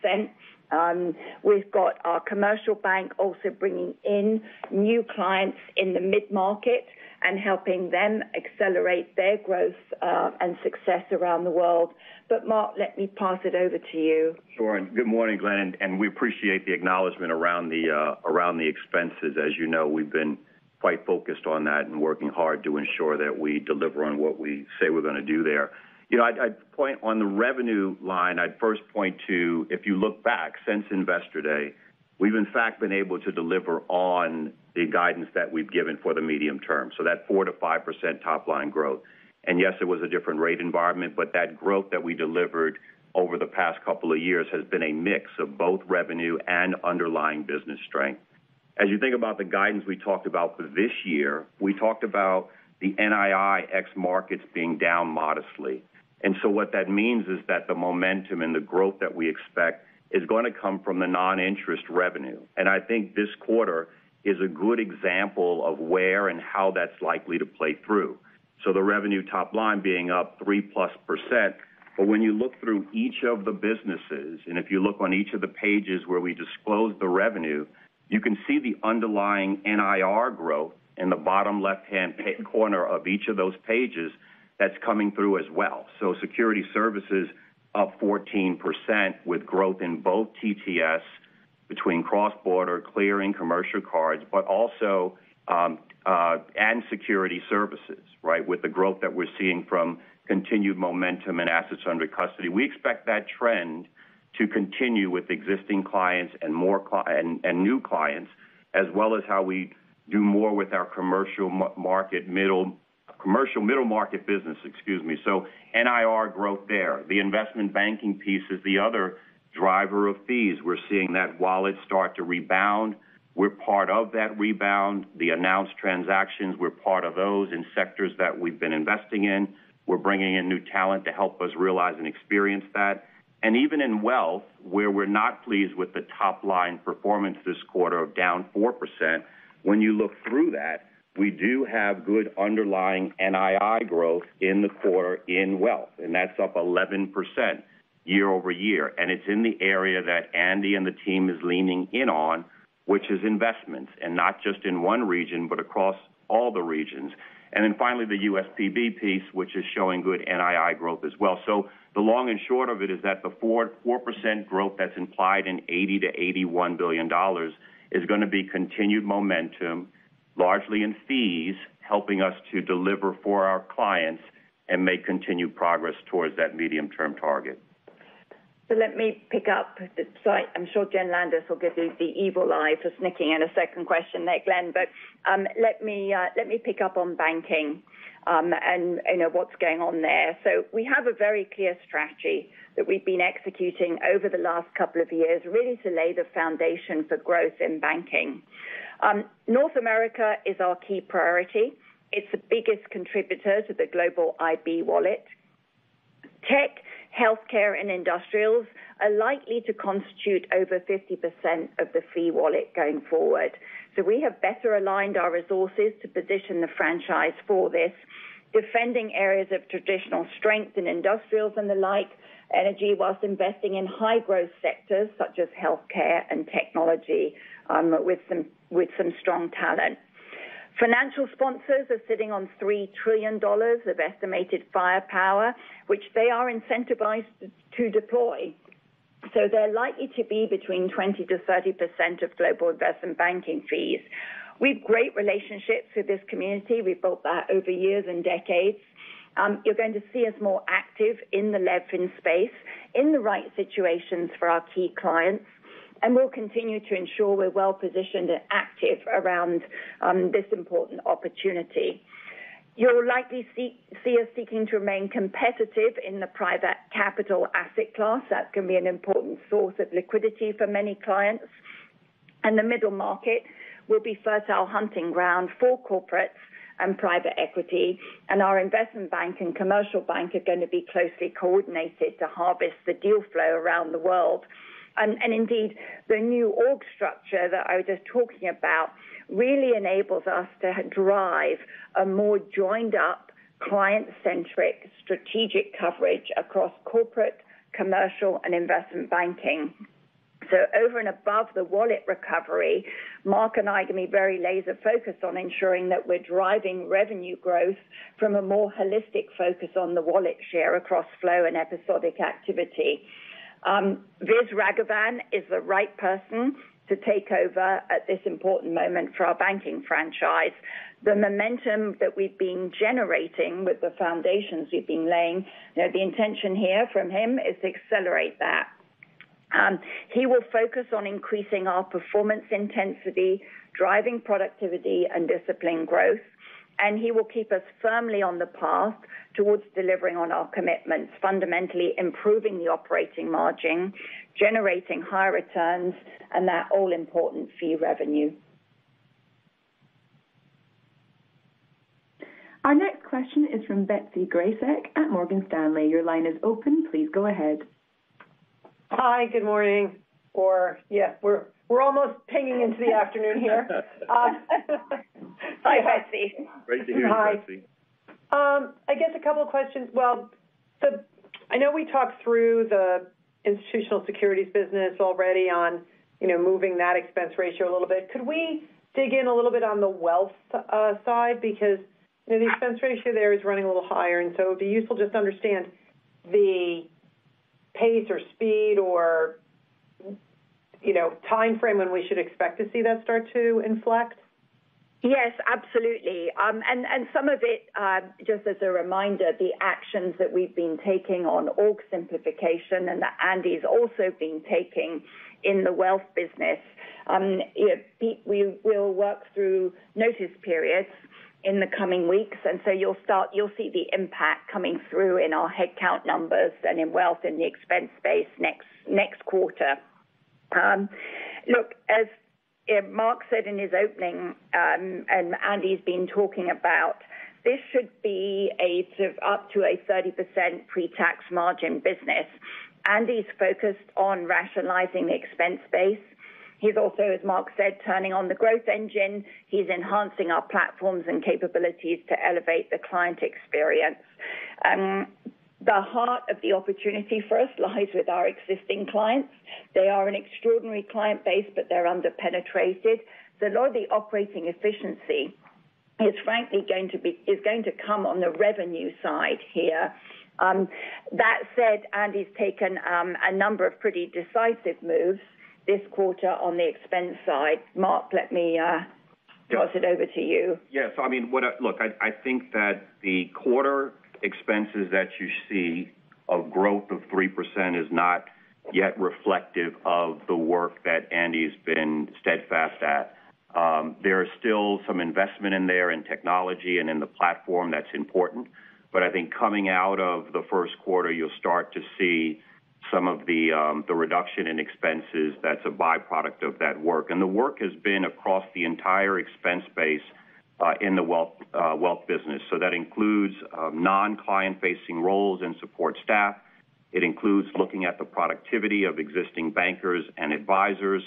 Speaker 3: 80%. Um, we've got our commercial bank also bringing in new clients in the mid-market and helping them accelerate their growth uh, and success around the world. But Mark, let me pass it over to you.
Speaker 4: Sure. And good morning, Glenn. And we appreciate the acknowledgement around the uh, around the expenses. As you know, we've been quite focused on that and working hard to ensure that we deliver on what we say we're going to do there. You know, I'd, point on the revenue line. I'd first point to if you look back since Investor Day, we've in fact been able to deliver on the guidance that we've given for the medium term. So that 4%-5% top-line growth. And yes, it was a different rate environment, but that growth that we delivered over the past couple of years has been a mix of both revenue and underlying business strength. As you think about the guidance we talked about for this year, we talked about the NII ex markets being down modestly. And so what that means is that the momentum and the growth that we expect is going to come from the non-interest revenue. And I think this quarter is a good example of where and how that's likely to play through. So the revenue top line being up 3%+. But when you look through each of the businesses, and if you look on each of the pages where we disclose the revenue, you can see the underlying NIR growth in the bottom left-hand corner of each of those pages that's coming through as well. So security services up 14% with growth in both TTS between cross-border clearing, commercial cards, but also um, uh, and security services, right? With the growth that we're seeing from continued momentum and assets under custody. We expect that trend to continue with existing clients and more and new clients, as well as how we do more with our commercial market middle commercial middle market business, excuse me. So NIR growth there. The investment banking piece is the other driver of fees. We're seeing that wallet start to rebound. We're part of that rebound. The announced transactions, we're part of those in sectors that we've been investing in. We're bringing in new talent to help us realize and experience that. And even in wealth, where we're not pleased with the top-line performance this quarter of down 4%, when you look through that, we do have good underlying NII growth in the quarter in wealth, and that's up 11% year-over-year. And it's in the area that Andy and the team is leaning in on, which is investments, and not just in one region, but across all the regions. And then finally, the USPB piece, which is showing good NII growth as well. So the long and short of it is that the 4% growth that's implied in $80 billion-$81 billion is going to be continued momentum, largely in fees, helping us to deliver for our clients and make continued progress towards that medium-term target.
Speaker 3: So let me pick up the site. I'm sure Jen Landis will give you the evil eye for snicking in a second question there, Glenn. But um, let me uh, let me pick up on banking um, and you know what's going on there. So we have a very clear strategy that we've been executing over the last couple of years, really to lay the foundation for growth in banking. Um, North America is our key priority. It's the biggest contributor to the global IB wallet. Tech, healthcare, and industrials are likely to constitute over 50% of the fee wallet going forward. So we have better aligned our resources to position the franchise for this, defending areas of traditional strength in industrials and the like, energy, whilst investing in high growth sectors such as healthcare and technology um, with, some, with some strong talent. Financial sponsors are sitting on $3 trillion of estimated firepower, which they are incentivized to deploy. So they're likely to be between 20 to 30% of global investment banking fees. We've great relationships with this community. We've built that over years and decades. Um, you're going to see us more active in the LevFin space in the right situations for our key clients. And we'll continue to ensure we're well positioned and active around um, this important opportunity. You'll likely see, see, us seeking to remain competitive in the private capital asset class. That can be an important source of liquidity for many clients. And the middle market will be fertile hunting ground for corporates and private equity. And our investment bank and commercial bank are going to be closely coordinated to harvest the deal flow around the world. And, and indeed, the new org structure that I was just talking about really enables us to drive a more joined up, client centric strategic coverage across corporate, commercial, and investment banking. So over and above the wallet recovery, Mark and I to be very laser focused on ensuring that we're driving revenue growth from a more holistic focus on the wallet share across flow and episodic activity. Um, Vis Raghavan is the right person to take over at this important moment for our banking franchise. The momentum that we've been generating with the foundations we've been laying, you know, the intention here from him is to accelerate that. Um, he will focus on increasing our performance intensity, driving productivity and discipline growth, and he will keep us firmly on the path towards delivering on our commitments, fundamentally improving the operating margin, generating higher returns, and that all important fee revenue.
Speaker 6: Our next question is from Betsy Graseck at Morgan Stanley. Your line is open. Please go ahead.
Speaker 8: Hi, good morning. Or, yeah, we're we're almost pinging into the afternoon here. [LAUGHS]
Speaker 3: Uh, Hi, Betsy.
Speaker 4: Great to hear you,
Speaker 8: Hi.
Speaker 4: Betsy.
Speaker 8: Um, I guess a couple of questions. Well, the, I know we talked through the institutional securities business already on, you know, moving that expense ratio a little bit. Could we dig in a little bit on the wealth uh, side? Because, you know, the expense ratio there is running a little higher, and so it'd be useful just to understand the pace or speed or, you know, time frame when we should expect to see that start to inflect.
Speaker 3: Yes, absolutely. Um, and, some of it, uh, just as a reminder, the actions that we've been taking on org simplification and that Andy's also been taking in the wealth business. Um, you know, we will work through notice periods in the coming weeks, and so you'll start, you'll see the impact coming through in our headcount numbers and in wealth in the expense space next next quarter. Um, look, as Mark said in his opening, um, and Andy's been talking about, this should be a up to a 30% pre-tax margin business. Andy's focused on rationalizing the expense base. He's also, as Mark said, turning on the growth engine. He's enhancing our platforms and capabilities to elevate the client experience. Um, the heart of the opportunity for us lies with our existing clients. They are an extraordinary client base, but they're under-penetrated. So a lot of the operating efficiency is frankly going to be is going to come on the revenue side here. Um, that said, Andy's taken um, a number of pretty decisive moves this quarter on the expense side. Mark, let me uh, toss it over to you.
Speaker 4: Yes, I mean, what? I- Look, I think that the quarter expenses that you see of growth of 3% is not yet reflective of the work that Andy's been steadfast at. Um, there is still some investment in there in technology and in the platform that's important. But I think coming out of the first quarter, you'll start to see some of the um, the reduction in expenses that's a byproduct of that work. And the work has been across the entire expense base Uh, in the uh, wealth business. So that includes um, non-client-facing roles and support staff. It includes looking at the productivity of existing bankers and advisors,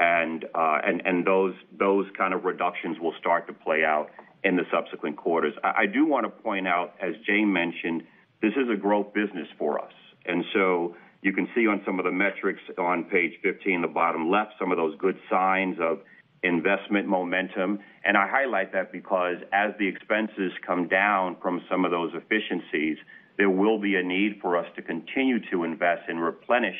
Speaker 4: and uh and those those kind of reductions will start to play out in the subsequent quarters. I do want to point out, as Jane mentioned, this is a growth business for us. And so you can see on some of the metrics on page 15, the bottom left, some of those good signs of investment momentum. And I highlight that because as the expenses come down from some of those efficiencies, there will be a need for us to continue to invest and replenish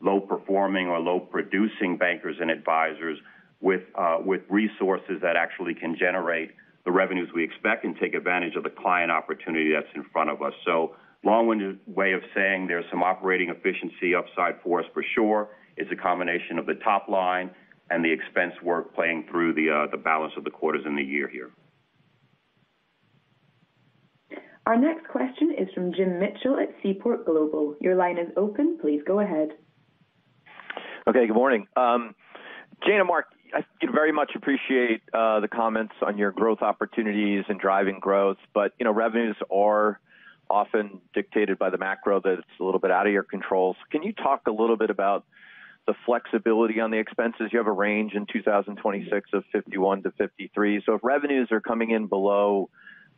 Speaker 4: low-performing or low-producing bankers and advisors with uh, with resources that actually can generate the revenues we expect and take advantage of the client opportunity that's in front of us. So long-winded way of saying there's some operating efficiency upside for us for sure. It's a combination of the top line and the expense work playing through uh, the balance of the quarters in the year here.
Speaker 6: Our next question is from Jim Mitchell at Seaport Global. Your line is open. Please go ahead.
Speaker 9: Okay, good morning. Um, Jane and Mark, I very much appreciate uh, the comments on your growth opportunities and driving growth, but you know, revenues are often dictated by the macro that it's a little bit out of your control. Can you talk a little bit about the flexibility on the expenses? You have a range in 2026 of 51 to 53. So if revenues are coming in below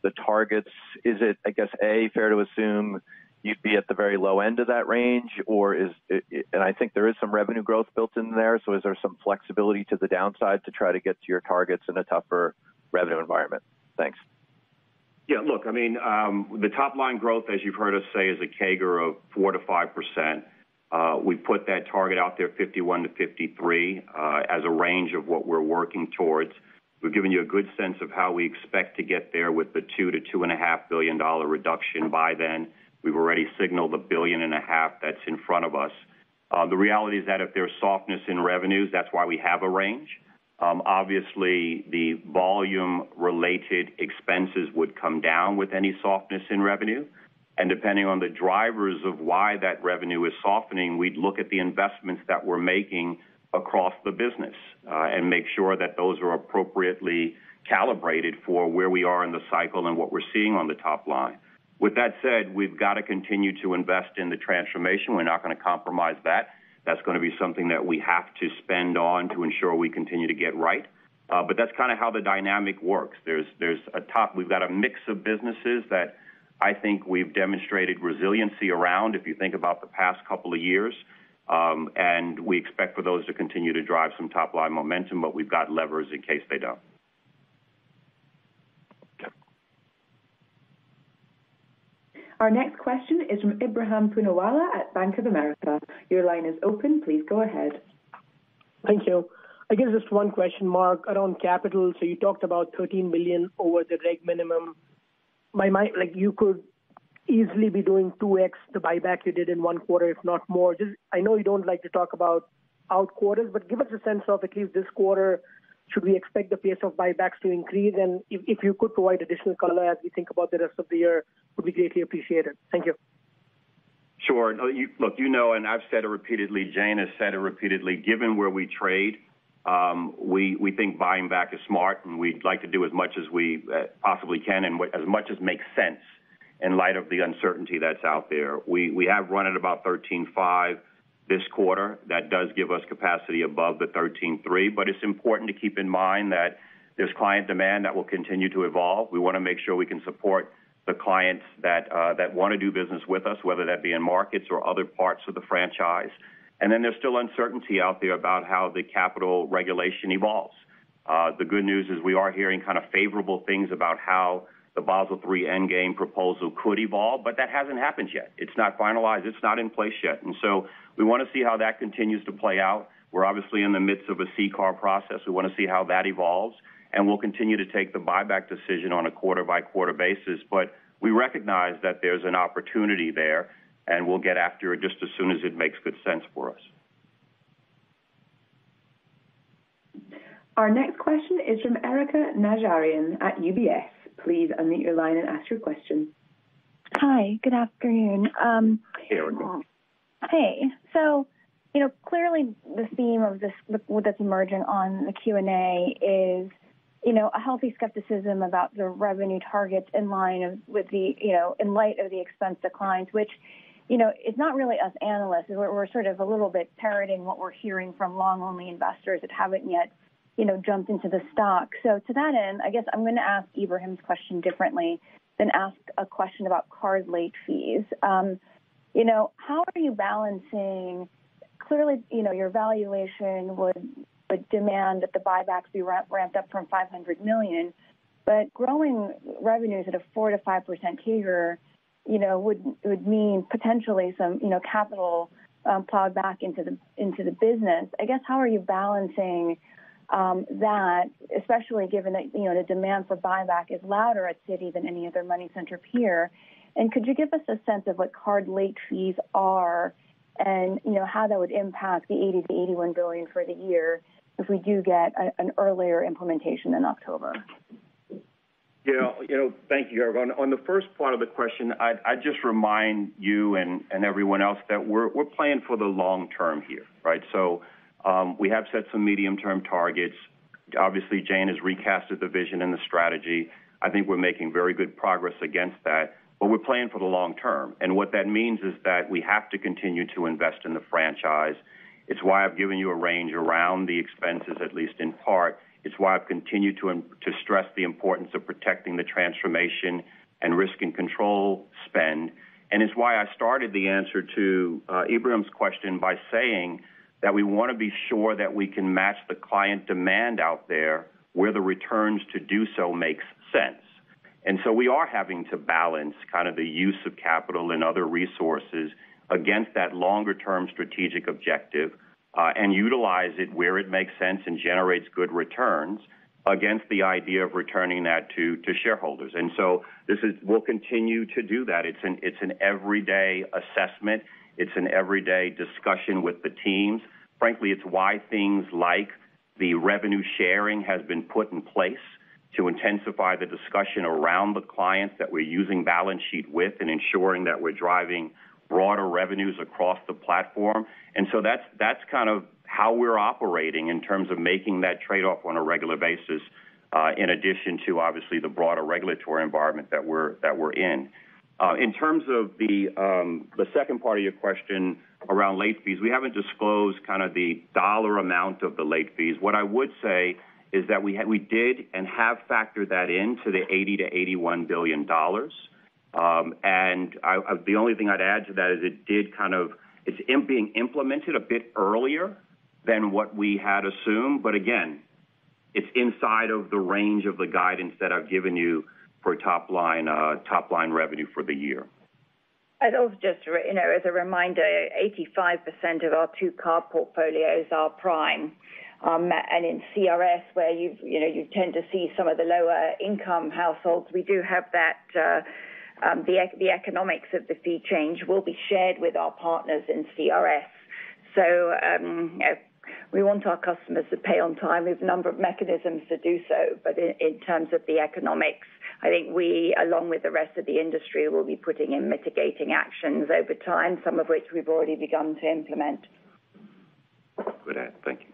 Speaker 9: the targets, is it, I guess, A, fair to assume you'd be at the very low end of that range? Or is it, and I think there is some revenue growth built in there. So is there some flexibility to the downside to try to get to your targets in a tougher revenue environment? Thanks.
Speaker 4: Yeah, look, I mean, um, the top-line growth, as you've heard us say, is a CAGR of 4%-5%. Uh, we put that target out there, 51-53, uh, as a range of what we're working towards. We've given you a good sense of how we expect to get there with the $2 billion-$2.5 billion reduction by then. We've already signaled $1.5 billion that's in front of us. Uh, the reality is that if there's softness in revenues, that's why we have a range. Um, obviously, the volume-related expenses would come down with any softness in revenue. And depending on the drivers of why that revenue is softening, we'd look at the investments that we're making across the business uh, and make sure that those are appropriately calibrated for where we are in the cycle and what we're seeing on the top line. With that said, we've got to continue to invest in the transformation. We're not going to compromise that. That's going to be something that we have to spend on to ensure we continue to get right. Uh, but that's kind of how the dynamic works. There's there's a top. We've got a mix of businesses that I think we've demonstrated resiliency around if you think about the past couple of years. Um, and we expect for those to continue to drive some top-line momentum, but we've got levers in case they don't.
Speaker 6: Our next question is from Ebrahim Poonawala at Bank of America. Your line is open. Please go ahead.
Speaker 10: Thank you. I guess just one question, Mark, around capital. So you talked about $13 billion over the reg minimum. By my like you could easily be doing 2x the buyback you did in one quarter, if not more. Just I know you don't like to talk about out quarters, but give us a sense of at least this quarter, should we expect the pace of buybacks to increase? And if you could provide additional color as we think about the rest of the year, would be greatly appreciated. Thank you.
Speaker 4: Sure. Look, you know, and I've said it repeatedly, Jane has said it repeatedly, given where we trade, Um, we think buying back is smart, and we'd like to do as much as we uh, possibly can and as much as makes sense in light of the uncertainty that's out there. We have run at about 13.5 this quarter. That does give us capacity above the 13.3, but it's important to keep in mind that there's client demand that will continue to evolve. We want to make sure we can support the clients that uh, that want to do business with us, whether that be in markets or other parts of the franchise. And then there's still uncertainty out there about how the capital regulation evolves. Uh, The good news is we are hearing kind of favorable things about how the Basel III Endgame proposal could evolve, but that hasn't happened yet. It's not finalized. It's not in place yet. And so we want to see how that continues to play out. We're obviously in the midst of a CCAR process. We want to see how that evolves. And we'll continue to take the buyback decision on a quarter-by-quarter basis. But we recognize that there's an opportunity there, and we'll get after it just as soon as it makes good sense for us.
Speaker 6: Our next question is from Erika Najarian at UBS. Please unmute your line and ask your question.
Speaker 11: Hi, good afternoon.
Speaker 4: Um, hey, Erika.
Speaker 11: Hey. So you know, clearly, the theme of this that's emerging on the Q&A is you know, a healthy skepticism about the revenue targets in line with the, you know, in light of the expense declines, which, you know, it's not really us analysts. We're, we're sort of a little bit parroting what we're hearing from long-only investors that haven't yet, you know, jumped into the stock. So to that end, I guess I'm going to ask Ebrahim's question differently than ask a question about card late fees. Um, you know, how are you balancing? Clearly, you know, your valuation would would demand that the buybacks be ramped up from 500 million, but growing revenues at a four to five percent CAGR, you know, would would mean potentially some, you know, capital um, plowed back into the into the business. I guess how are you balancing um, that, especially given that you know the demand for buyback is louder at Citi than any other money center peer? And could you give us a sense of what card late fees are, and you know how that would impact the 80 to 81 billion for the year if we do get a, an earlier implementation in October?
Speaker 4: Know, you know, thank you, On, on the first part of the question, I'd, just remind you and, everyone else that we're, we're playing for the long term here, right? So um, we have set some medium-term targets. Obviously, Jane has recasted the vision and the strategy. I think we're making very good progress against that, but we're playing for the long term. And what that means is that we have to continue to invest in the franchise. It's why I've given you a range around the expenses, at least in part. It's why I've continued to, to stress the importance of protecting the transformation and risk and control spend. And it's why I started the answer to uh, Ebrahim's question by saying that we want to be sure that we can match the client demand out there where the returns to do so makes sense. And so we are having to balance kind of the use of capital and other resources against that longer term strategic objective uh, and utilize it where it makes sense and generates good returns against the idea of returning that to, to shareholders. And so this is we'll continue to do that. It's an it's an everyday assessment. It's an everyday discussion with the teams. Frankly, it's why things like the revenue sharing has been put in place to intensify the discussion around the clients that we're using balance sheet with and ensuring that we're driving broader revenues across the platform. And so that's that's kind of how we're operating in terms of making that trade-off on a regular basis, uh, in addition to obviously the broader regulatory environment that we're that we're in. Uh, in terms of the um, the second part of your question around late fees, we haven't disclosed kind of the dollar amount of the late fees. What I would say is that we we did and have factored that into the 80 to 81 billion Um, the only thing I'd add to that is it did kind of it's being implemented a bit earlier than what we had assumed, but again, it's inside of the range of the guidance that I've given you for top line uh, top line revenue for the year.
Speaker 3: I'd also just, you know, as a reminder, 85% of our two-car portfolios are prime. Um, and in CRS, where you you know you tend to see some of the lower income households, we do have that uh, the, the economics of the fee change will be shared with our partners in CRS. So um, you know, we want our customers to pay on time. We have a number of mechanisms to do so, but in, in terms of the economics, I think we, along with the rest of the industry, will be putting in mitigating actions over time, some of which we've already begun to implement.
Speaker 4: Good, Ed. Thank you.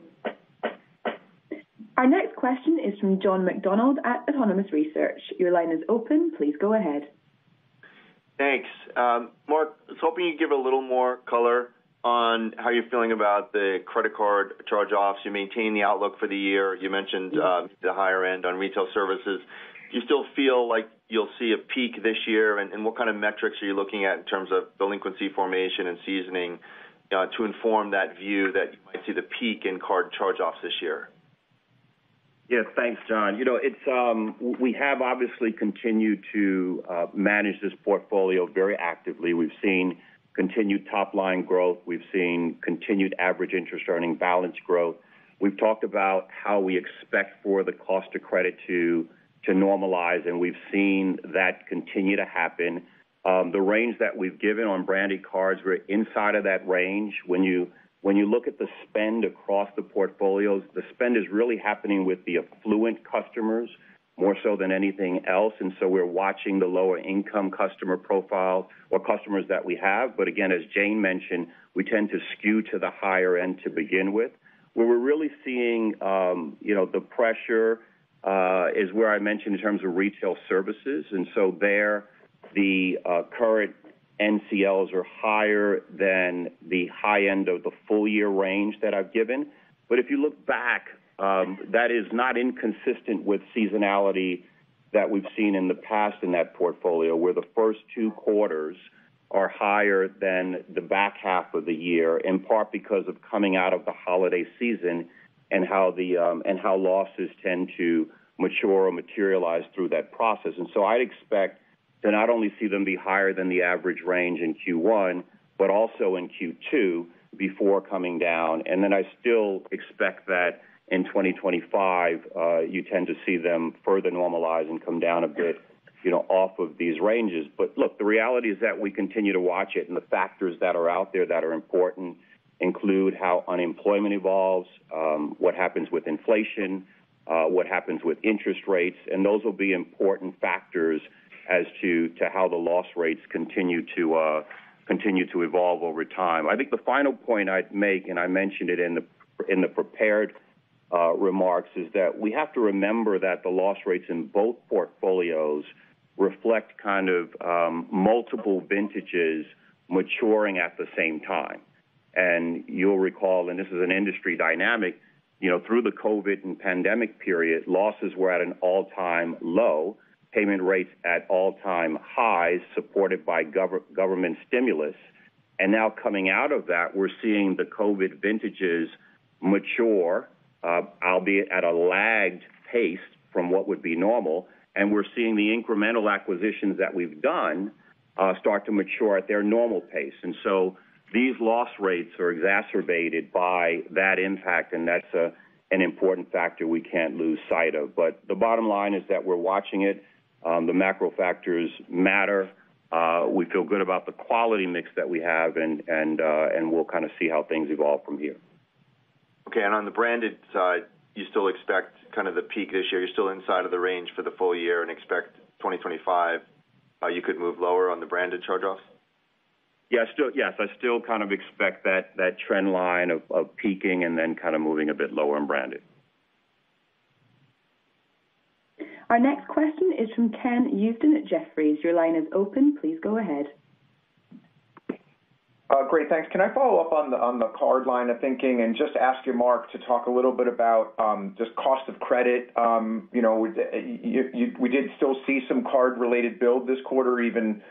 Speaker 6: Our next question is from John McDonald at Autonomous Research. Your line is open. Please go ahead.
Speaker 12: Thanks. Um, Mark, I was hoping you'd give a little more color on how you're feeling about the credit card charge-offs. You maintain the outlook for the year. You mentioned uh, the higher end on retail services. Do you still feel like you'll see a peak this year? And what kind of metrics are you looking at in terms of delinquency formation and seasoning uh, to inform that view that you might see the peak in card charge-offs this year?
Speaker 4: Yeah, thanks, John. You know, it's um, we have obviously continued to uh, manage this portfolio very actively. We've seen continued top-line growth. We've seen continued average interest earning balance growth. We've talked about how we expect for the cost of credit to to normalize, and we've seen that continue to happen. Um, the range that we've given on branded cards, we're inside of that range. When you when you look at the spend across the portfolios, the spend is really happening with the affluent customers more so than anything else. And so we're watching the lower income customer profile or customers that we have. But again, as Jane mentioned, we tend to skew to the higher end to begin with. Where we're really seeing, um, you know, the pressure is where I mentioned in terms of retail services. And so there, the current NCLs are higher than the high end of the full year range that I've given. But if you look back, that is not inconsistent with seasonality that we've seen in the past in that portfolio, where the first two quarters are higher than the back half of the year, in part because of coming out of the holiday season and how the um, and how losses tend to mature or materialize through that process. And so I'd expect to not only see them be higher than the average range in Q1, but also in Q2 before coming down. And then I still expect that in 2025, you tend to see them further normalize and come down a bit you know, off of these ranges. But look, the reality is that we continue to watch it, and the factors that are out there that are important include how unemployment evolves, um, what happens with inflation, uh, what happens with interest rates, and those will be important factors as to to how the loss rates continue to uh continue to evolve over time. I think the final point I'd make, and I mentioned it in the in the prepared remarks, is that we have to remember that the loss rates in both portfolios reflect kind of multiple vintages maturing at the same time. And you'll recall, and this is an industry dynamic, you know, through the COVID and pandemic period, losses were at an all-time low, payment rates at all-time highs supported by government stimulus. And now coming out of that, we're seeing the COVID vintages mature, uh, albeit at a lagged pace from what would be normal. And we're seeing the incremental acquisitions that we've done uh, start to mature at their normal pace. And so these loss rates are exacerbated by that impact, and that's uh, an important factor we can't lose sight of. But the bottom line is that we're watching it. Um, the macro factors matter. Uh, we feel good about the quality mix that we have, and uh and we'll kind of see how things evolve from here.
Speaker 12: Okay. And on the branded side, you still expect kind of the peak this year. You're still inside of the range for the full year and expect 2025 uh, you could move lower on the branded charge-offs?
Speaker 4: Yes. I still kind of expect that trend line of peaking and then kind of moving a bit lower in branded.
Speaker 6: Our next question is from Ken Usdin at Jefferies. Your line is open. Please go ahead.
Speaker 13: Uh, great. Thanks. Can I follow up on the card line of thinking and just ask you, Mark, to talk a little bit about um, just cost of credit? Um, you know, uh, we did still see some card-related build this quarter, even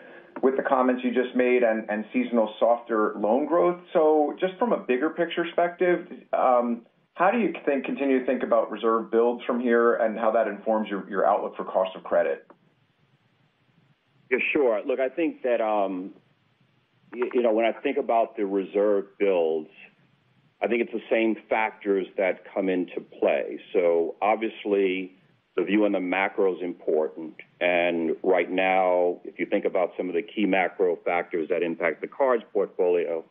Speaker 13: with the comments you just made and seasonal softer loan growth. So just from a bigger picture perspective, um, how do you think continue to think about reserve builds from here and how that informs your outlook for cost of credit?
Speaker 4: Yeah, sure. Look, I think that um you know, when I think about the reserve builds, I think it's the same factors that come into play. So obviously, the view on the macro is important. And right now, if you think about some of the key macro factors that impact the cards portfolio,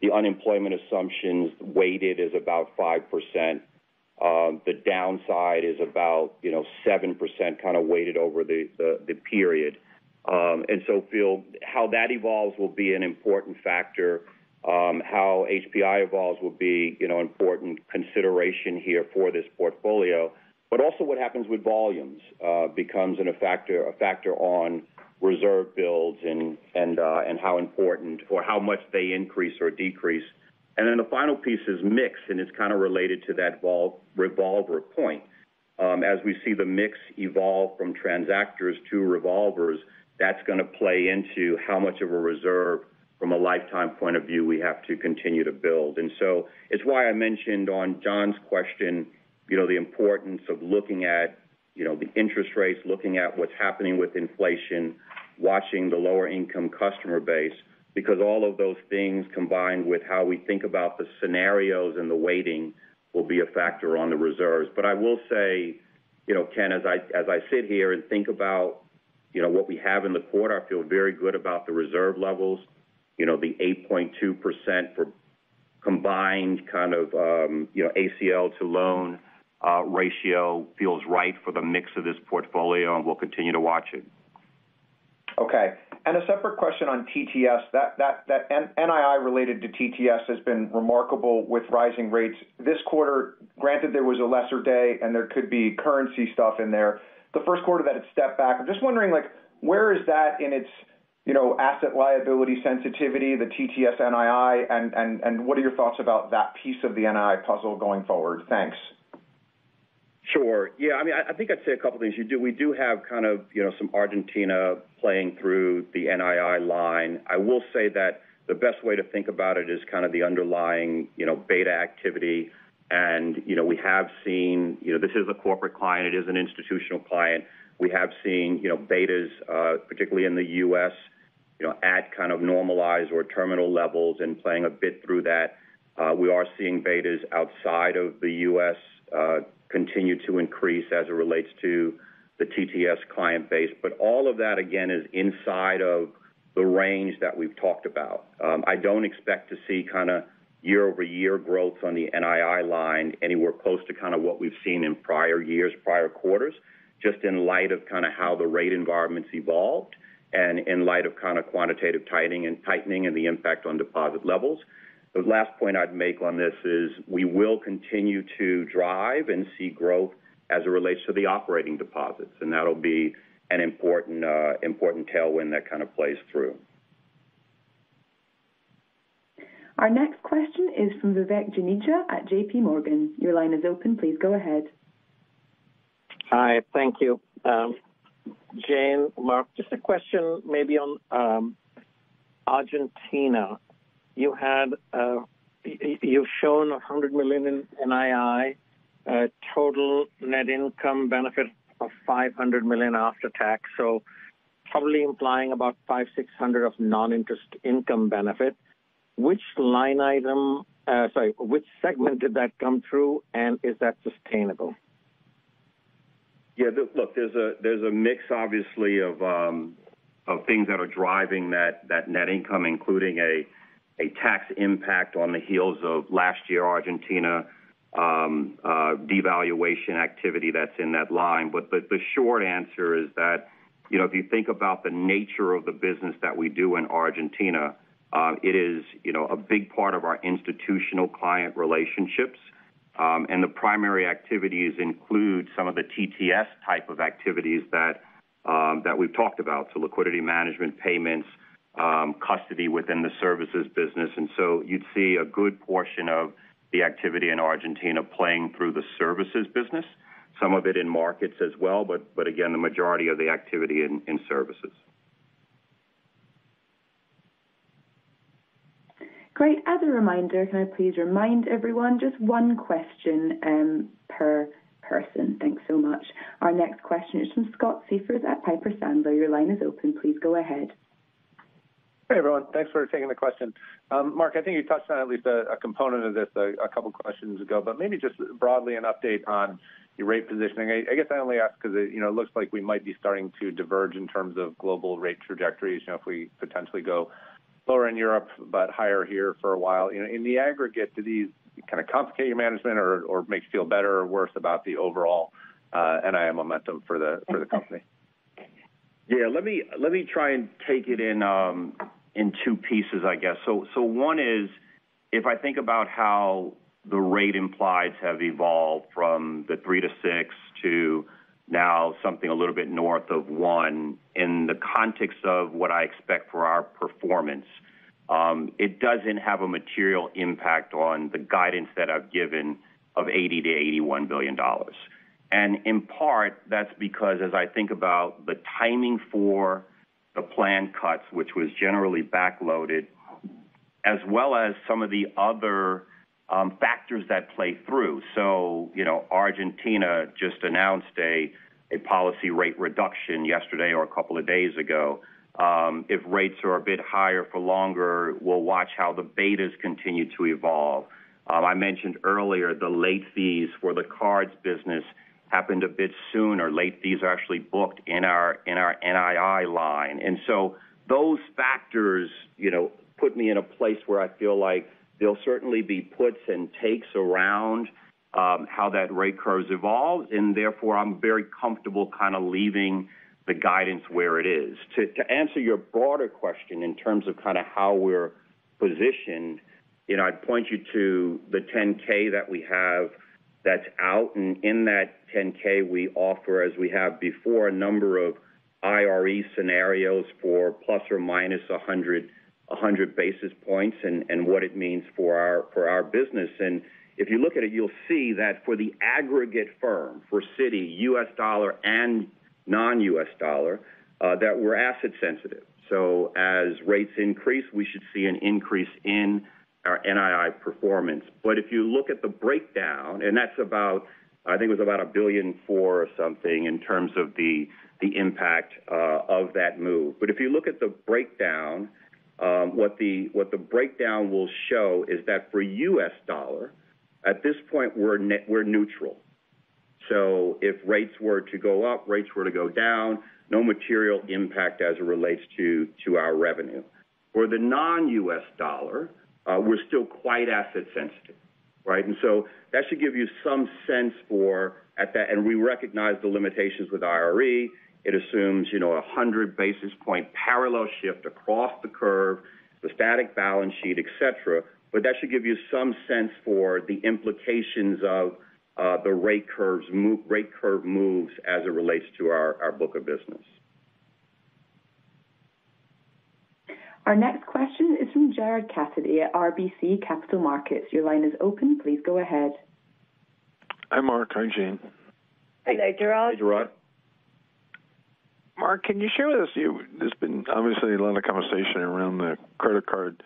Speaker 4: the unemployment assumptions weighted is about 5%. The downside is about you know, 7% kind of weighted over the the, the period. And so feel how that evolves will be an important factor. Um, How HPI evolves will be you know, an important consideration here for this portfolio. But also what happens with volumes uh, becomes an, a factor a factor on reserve builds and and uh and how important or how much they increase or decrease. And then the final piece is mix, and it's kind of related to that revolver point. As we see the mix evolve from transactors to revolvers, that's going to play into how much of a reserve from a lifetime point of view we have to continue to build. And so it's why I mentioned on John's question you know, the importance of looking at the interest rates, looking at what's happening with inflation, watching the lower-income customer base, because all of those things combined with how we think about the scenarios and the weighting will be a factor on the reserves. But I will say, you know, Ken, as I as I sit here and think about you know, what we have in the quarter, I feel very good about the reserve levels. You know, the 8.2% for combined kind of um, you know, ACL to loan Uh, ratio feels right for the mix of this portfolio, and we'll continue to watch it.
Speaker 13: Okay. And a separate question on TTS. That that that NII related to TTS has been remarkable with rising rates. This quarter, granted, there was a lesser day, and there could be currency stuff in there. The first quarter that it stepped back, I'm just wondering, like, where is that in its, you know, asset liability sensitivity, the TTS NII, and and and what are your thoughts about that piece of the NII puzzle going forward? Thanks.
Speaker 4: Sure. Yeah, I mean, I think I'd say a couple things. You do we do have kind of, you know, some Argentina playing through the NII line. I will say that the best way to think about it is kind of the underlying, you know, beta activity. And, you know, we have seen, you know, this is a corporate client, it is an institutional client. We have seen, you know, betas, uh, particularly in the U.S., you know, at kind of normalized or terminal levels and playing a bit through that. Uh, we are seeing betas outside of the U.S., uh, continue to increase as it relates to the TTS client base. But all of that, again, is inside of the range that we've talked about. Um, I don't expect to see kind of year-over-year growth on the NII line anywhere close to kind of what we've seen in prior years, prior quarters, just in light of kind of how the rate environment's evolved and in light of kind of quantitative tightening and tightening and the impact on deposit levels. The last point I'd make on this is we will continue to drive and see growth as it relates to the operating deposits, and that'll be an important, uh, important tailwind that kind of plays through.
Speaker 6: Our next question is from Vivek Juneja at J.P. Morgan. Your line is open. Please go ahead.
Speaker 14: Hi, thank you. Um, Jane, Mark, just a question maybe on um, Argentina. You had, uh, you've shown 100 million in NII, uh, total net income benefit of 500 million after tax, so probably implying about $500 million-$600 million of non-interest income benefit. Which line item, Uh, sorry, which segment did that come through, and is that sustainable?
Speaker 4: Yeah, look, there's a there's a mix, obviously, of um, of things that are driving that that net income, including a tax impact on the heels of last year, Argentina um, uh, devaluation activity that's in that line. But the short answer is that, you know, if you think about the nature of the business that we do in Argentina, um, it is, you know, a big part of our institutional client relationships. Um, and the primary activities include some of the TTS type of activities that um, that we've talked about, so liquidity management, payments, Um, custody within the services business. And so you'd see a good portion of the activity in Argentina playing through the services business, some of it in markets as well, but but again, the majority of the activity in services.
Speaker 6: Great. As a reminder, can I please remind everyone, just one question um, per person. Thanks so much. Our next question is from Scott Siefers at Piper Sandler. Your line is open. Please go ahead.
Speaker 15: Hey, everyone. Thanks for taking the question. Um, Mark, I think you touched on at least a component of this a couple questions ago, but maybe just broadly an update on your rate positioning. I guess I only ask because it, you know, looks like we might be starting to diverge in terms of global rate trajectories, you know, if we potentially go lower in Europe, but higher here for a while. You know, in the aggregate, do these kind of complicate your management or make you feel better or worse about the overall uh, NII momentum for the for the company?
Speaker 4: Yeah, let me, let me try and take it in, um, in two pieces, I guess. So, so one is, if I think about how the rate implies have evolved from the three to six to now something a little bit north of 1, in the context of what I expect for our performance, um, it doesn't have a material impact on the guidance that I've given of $80 billion-$81 billion. And in part, that's because as I think about the timing for the planned cuts, which was generally backloaded, as well as some of the other um, factors that play through. So, you know, Argentina just announced a policy rate reduction yesterday or a couple of days ago. Um, if rates are a bit higher for longer, we'll watch how the betas continue to evolve. Um, I mentioned earlier, the late fees for the cards business happened a bit sooner. Or late fees are actually booked in our in our NII line. And so those factors, you know, put me in a place where I feel like there'll certainly be puts and takes around um, how that rate curves evolves, and therefore, I'm very comfortable kind of leaving the guidance where it is. To, to answer your broader question in terms of kind of how we're positioned, you know, I'd point you to the 10K that we have that's out, and in that 10K, we offer, as we have before, a number of IRE scenarios for plus or minus 100, 100 basis points and, and what it means for our, business. And if you look at it, you'll see that for the aggregate firm, for Citi, U.S. dollar and non-U.S. dollar, uh, that we're asset sensitive. So as rates increase, we should see an increase in our NII performance. But if you look at the breakdown, and that's about, I think it was about a billion four or something in terms of the the impact uh, of that move. But if you look at the breakdown, um, what the what the breakdown will show is that for U.S. dollar, at this point we're neutral. So if rates were to go up, rates were to go down, no material impact as it relates to to our revenue. For the non-U.S. dollar, we're still quite asset sensitive, right? And so that should give you some sense for at that, and we recognize the limitations with IRE. It assumes, you know, a 100 basis point parallel shift across the curve, the static balance sheet, et cetera. But that should give you some sense for the implications of uh, the rate curves move, rate curve moves as it relates to our, our book of business.
Speaker 6: Our next question is from Gerard Cassidy at RBC Capital Markets. Your line is open. Please go ahead.
Speaker 16: Hi, Mark. Hi, Jane.
Speaker 3: Hello, Gerard.
Speaker 4: Hey, Gerard.
Speaker 16: Mark, can you share with us? There's been obviously a lot of conversation around the credit card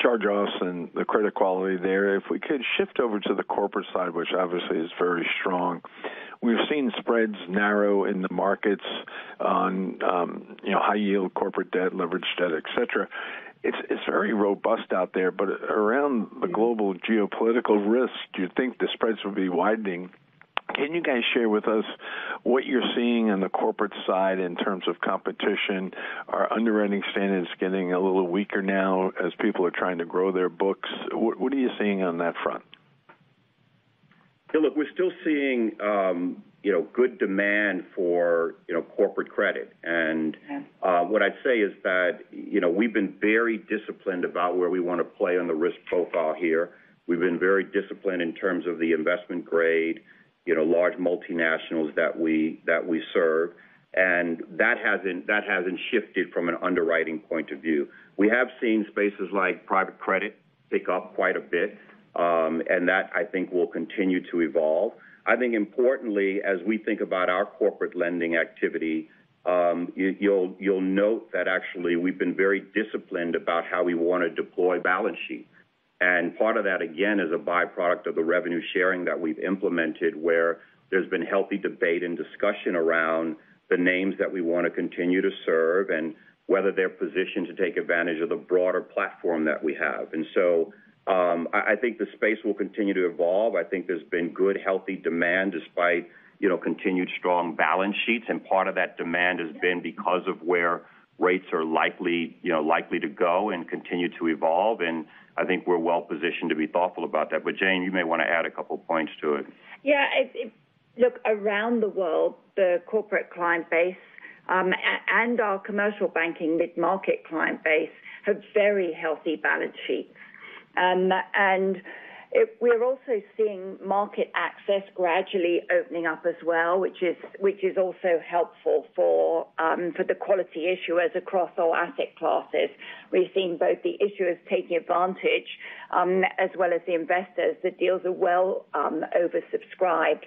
Speaker 16: charge-offs and the credit quality there. If we could shift over to the corporate side, which obviously is very strong. We've seen spreads narrow in the markets on, um, you know, high yield corporate debt, leveraged debt, et cetera. It's it's very robust out there, but around the global geopolitical risk, do you think the spreads will be widening can you guys share with us what you're seeing on the corporate side in terms of competition? Are underwriting standards getting a little weaker now as people are trying to grow their books? What are you seeing on that front?
Speaker 4: Yeah, look, we're still seeing, um, you know, good demand for, you know, corporate credit. And uh, what I'd say is that, you know, we've been very disciplined about where we want to play on the risk profile here. We've been very disciplined in terms of the investment grade, you know, large multinationals that we that we serve, and that hasn't that hasn't shifted from an underwriting point of view. We have seen spaces like private credit pick up quite a bit, and that I think will continue to evolve. I think importantly, as we think about our corporate lending activity, um, you, you'll you'll note that actually we've been very disciplined about how we want to deploy balance sheet. And part of that, again, is a byproduct of the revenue sharing that we've implemented, where there's been healthy debate and discussion around the names that we want to continue to serve and whether they're positioned to take advantage of the broader platform that we have. And so um, I, I think the space will continue to evolve. I think there's been good, healthy demand despite you know continued strong balance sheets, and part of that demand has been because of where rates are likely you know likely to go and continue to evolve. And I think we're well positioned to be thoughtful about that. But Jane, you may want to add a couple points to it.
Speaker 3: Yeah, it, it, look, around the world, the corporate client base um, and our commercial banking mid-market client base have very healthy balance sheets. Um, and we're also seeing market access gradually opening up as well, which is which is also helpful for um, for the quality issuers across all asset classes. We've seen both the issuers taking advantage um, as well as the investors. The deals are well oversubscribed.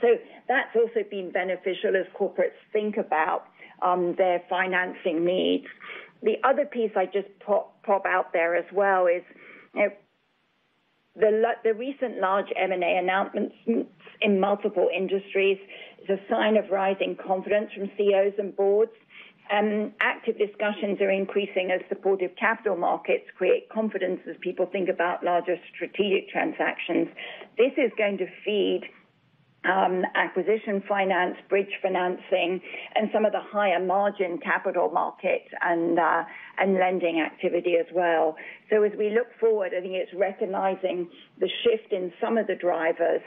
Speaker 3: So that's also been beneficial as corporates think about their financing needs. The other piece I just pop, out there as well is the, recent large M&A announcements in multiple industries is a sign of rising confidence from CEOs and boards. Um, active discussions are increasing as supportive capital markets create confidence as people think about larger strategic transactions. This is going to feed um, acquisition finance, bridge financing, and some of the higher margin capital market and uh, and lending activity as well. So as we look forward, I think it's recognizing the shift in some of the drivers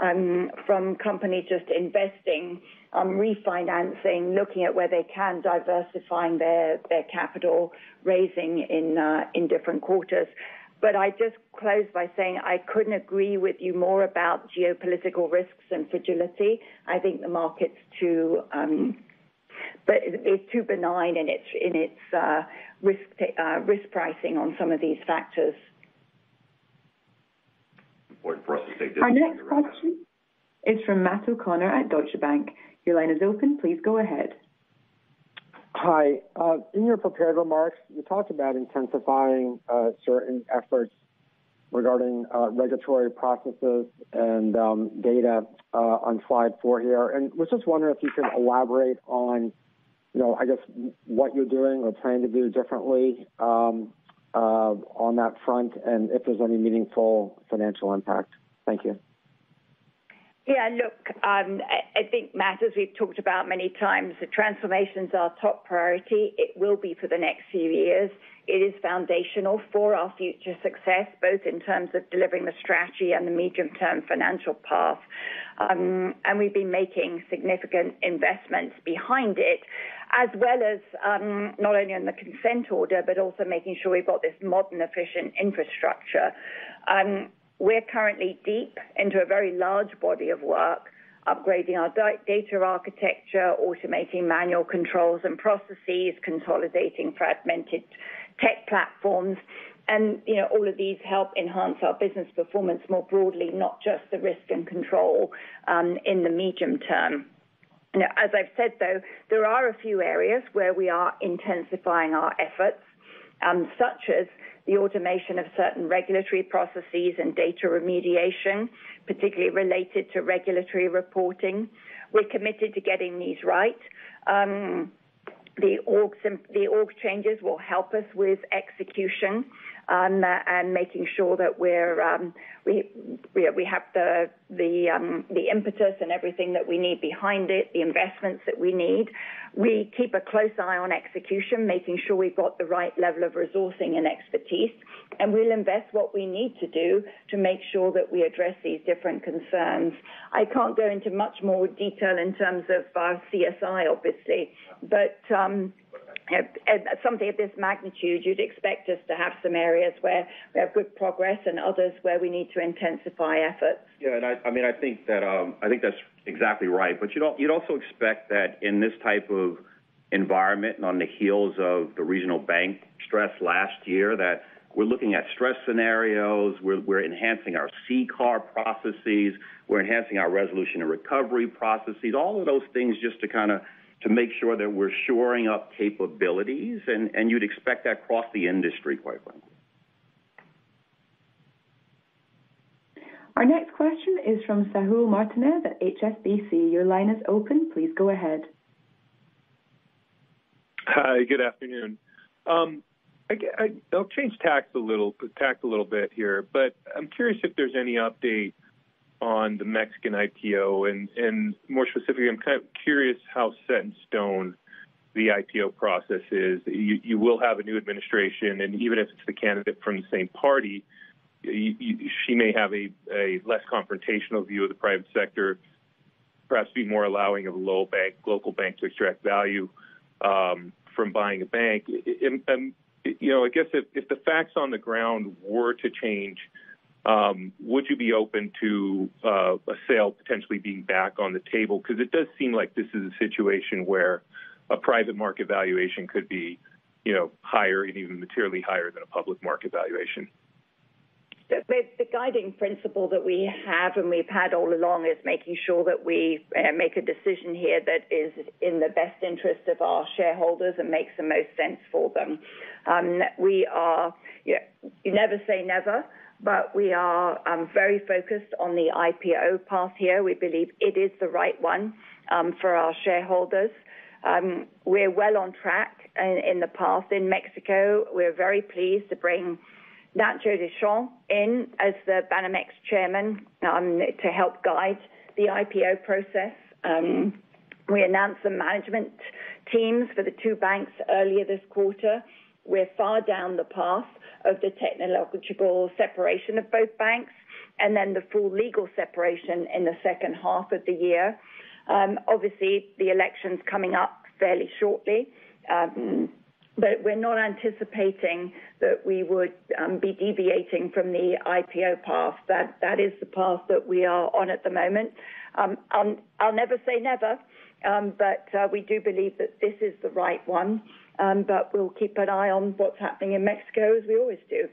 Speaker 3: um, from companies just investing, um, refinancing, looking at where they can, diversifying their their capital raising in uh, in different quarters. But I just close by saying I couldn't agree with you more about geopolitical risks and fragility. I think the market's too um, but it's too benign in its in its uh, risk uh, risk pricing on some of these factors.
Speaker 17: Important for us to stay
Speaker 6: Our next question is from Matt O'Connor at Deutsche Bank. Your line is open. Please go ahead.
Speaker 18: Hi. Uh, in your prepared remarks, you talked about intensifying uh, certain efforts regarding uh, regulatory processes and um, data uh on slide four here. And was just wondering if you could elaborate on, you know, I guess, what you're doing or planning to do differently um, uh on that front and if there's any meaningful financial impact. Thank you.
Speaker 3: Yeah. Look, um, I think, Matt, as we've talked about many times, the transformations our top priority. It will be for the next few years. It is foundational for our future success, both in terms of delivering the strategy and the medium-term financial path. Um, and we've been making significant investments behind it, as well as um, not only on the consent order, but also making sure we've got this modern, efficient infrastructure. We're currently deep into a very large body of work, upgrading our data architecture, automating manual controls and processes, consolidating fragmented tech platforms. And you know, all of these help enhance our business performance more broadly, not just the risk and control um in the medium term. As I've said, though, there are a few areas where we are intensifying our efforts, um, such as the automation of certain regulatory processes and data remediation, particularly related to regulatory reporting. We're committed to getting these right. Um, the org changes will help us with execution Uh, and making sure that um, we have um, the impetus and everything that we need behind it, the investments that we need. We keep a close eye on execution, making sure we've got the right level of resourcing and expertise. And we'll invest what we need to do to make sure that we address these different concerns. I can't go into much more detail in terms of our CSI, obviously. But um, something of this magnitude, you'd expect us to have some areas where we have good progress and others where we need to intensify efforts.
Speaker 17: Yeah. And I mean, I think that um, I think that's exactly right. But you'd also expect that in this type of environment and on the heels of the regional bank stress last year, that we're looking at stress scenarios. We're enhancing our CCAR processes. We're enhancing our resolution and recovery processes. All of those things just to kind of make sure that we're shoring up capabilities. And you'd expect that across the industry, quite frankly.
Speaker 6: Our next question is from Saul Martinez at HSBC. Your line is open. Please go ahead.
Speaker 19: Hi. Good afternoon. Um, I'll change tack a little bit here, but I'm curious if there's any update on the Mexican IPO. And more specifically, I'm kind of curious how set in stone the IPO process is. You will have a new administration, and even if it's the candidate from the same party, she may have a less confrontational view of the private sector, perhaps be more allowing of a local bank to extract value um, from buying a bank. and You know, I guess if the facts on the ground were to change, would you be open to uh, a sale potentially being back on the table? Because it does seem like this is a situation where a private market valuation could be you know, higher and even materially higher than a public market valuation.
Speaker 3: The guiding principle that we have and we've had all along is making sure that we make a decision here that is in the best interest of our shareholders and makes the most sense for them. Um we are yeah, you never say never, but we are um, very focused on the IPO path here. We believe it is the right one um, for our shareholders. Um, we're well on track in the path in Mexico. We're very pleased to bring Nacho Deschamps in as the Banamex chairman to help guide the IPO process. We announced the management teams for the two banks earlier this quarter. We're far down the path of the technological separation of both banks and then the full legal separation in the second half of the year. Um, obviously, the election's coming up fairly shortly, um, but we're not anticipating that we would um, be deviating from the IPO path. That that is the path that we are on at the moment. I'll never say never, but uh, we do believe that this is the right one, Um, but we'll keep an eye on what's happening in Mexico as we always do.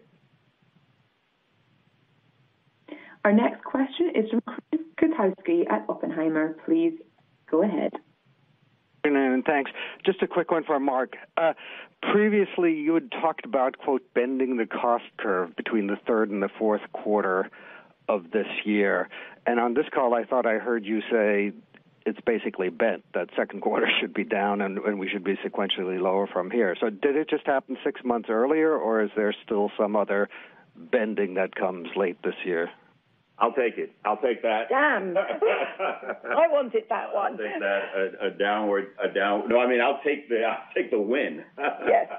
Speaker 6: Our next question is from Chris Kotowski at Oppenheimer. Please go ahead.
Speaker 20: Good afternoon. Thanks. Just a quick one for Mark. Uh, previously, you had talked about, quote, "bending the cost curve between the third and the fourth quarter of this year." And on this call, I thought I heard you say it's basically bent, that second [LAUGHS] quarter should be down and we should be sequentially lower from here. So did it just happen six months earlier, or is there still some other bending that comes late this year?
Speaker 4: I'll take it. I'll take that.
Speaker 3: Damn. [LAUGHS] I wanted that one.
Speaker 4: I'll take that. A downward, a down. no, I mean, I'll take the I'll take the win. [LAUGHS]
Speaker 3: Yes.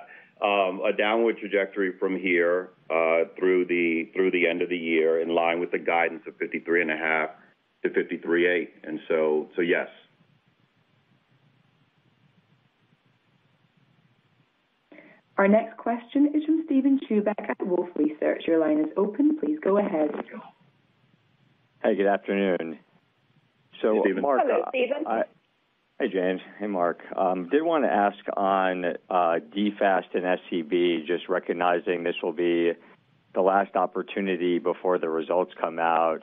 Speaker 4: Um, a downward trajectory from here uh, through the through the end of the year in line with the guidance of 53.5-53.8. And so, so yes.
Speaker 6: Our next question is from Steven Chubak at Wolfe Research. Your line is open. Please go ahead.
Speaker 21: Hey, good afternoon. So, Mark.
Speaker 3: Hello, uh, Steven.
Speaker 21: Hey, Jane. Hey, Mark. Um, did want to ask on uh, DFAST and SCB, just recognizing this will be the last opportunity before the results come out.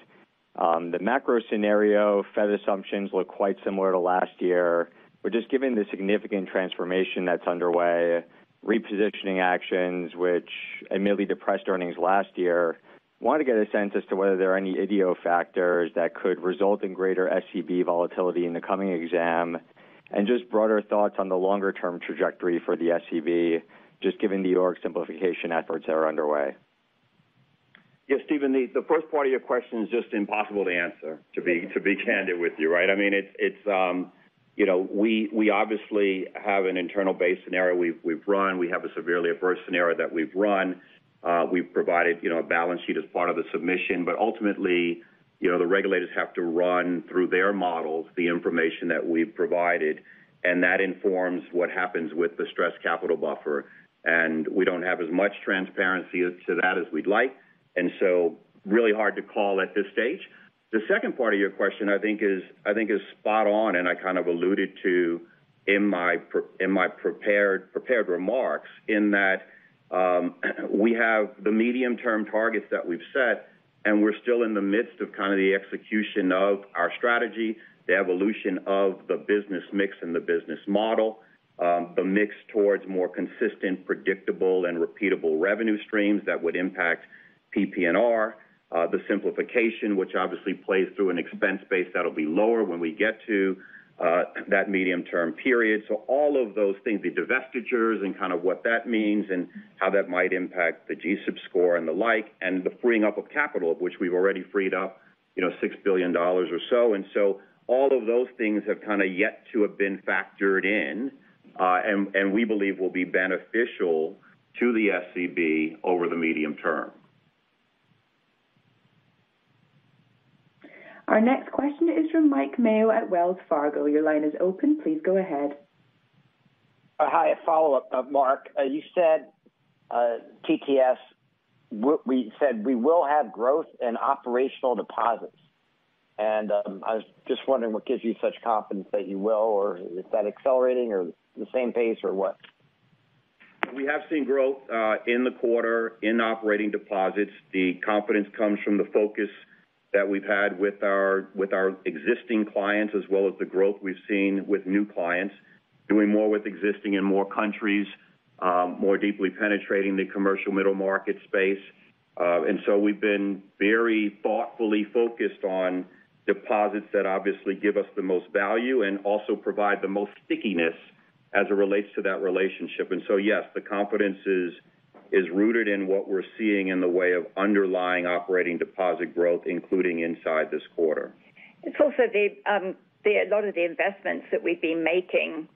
Speaker 21: Um, the macro scenario, Fed assumptions look quite similar to last year. We're just given the significant transformation that's underway, repositioning actions, which admittedly depressed earnings last year. Want to get a sense as to whether there are any idio factors that could result in greater SCB volatility in the coming exam, and just broader thoughts on the longer-term trajectory for the SCB, just given the org simplification efforts that are underway.
Speaker 4: Yeah, Steven, the the first part of your question is just impossible to answer, to be to be [LAUGHS] candid with you, right? I mean, it's it's um, you know, we we obviously have an internal base scenario we've we've run. We have a severely adverse scenario that we've run. Uh, We've provided you know a balance sheet as part of the submission, but ultimately, you know, the regulators have to run through their models the information that we've provided, and that informs what happens with the stress capital buffer. And we don't have as much transparency to that as we'd like, and so really hard to call at this stage. The second part of your question, I think, is I think is spot on, and I kind of alluded to in my in my prepared prepared remarks in that um, [CLEARS THROAT] we have the medium-term targets that we've set, and we're still in the midst of kind of the execution of our strategy, the evolution of the business mix and the business model, um, the mix towards more consistent, predictable, and repeatable revenue streams that would impact PPNR, uh, the simplification, which obviously plays through an expense base that'll be lower when we get to uh, that medium-term period. So all of those things, the divestitures and kind of what that means and how that might impact the G-SIB score and the like, and the freeing up of capital, of which we've already freed up you know, $6 billion or so. And so all of those things have kind of yet to have been factored in, uh, and we believe will be beneficial to the SCB over the medium term.
Speaker 6: Our next question is from Mike Mayo at Wells Fargo. Your line is open. Please go ahead.
Speaker 5: Uh, hi, a follow-up, uh, Mark. Uh, you said TTS, we said we will have growth in operational deposits. And um, I was just wondering what gives you such confidence that you will, or is that accelerating or the same pace or what?
Speaker 4: We have seen growth in the quarter in operating deposits. The confidence comes from the focus that we've had with our with our existing clients, as well as the growth we've seen with new clients, doing more with existing in more countries, um, more deeply penetrating the commercial middle market space. Uh, and so we've been very thoughtfully focused on deposits that obviously give us the most value and also provide the most stickiness as it relates to that relationship. And so, yes, the confidence is rooted in what we're seeing in the way of underlying operating deposit growth, including inside this quarter.
Speaker 3: It's also the a lot of the investments that we've been making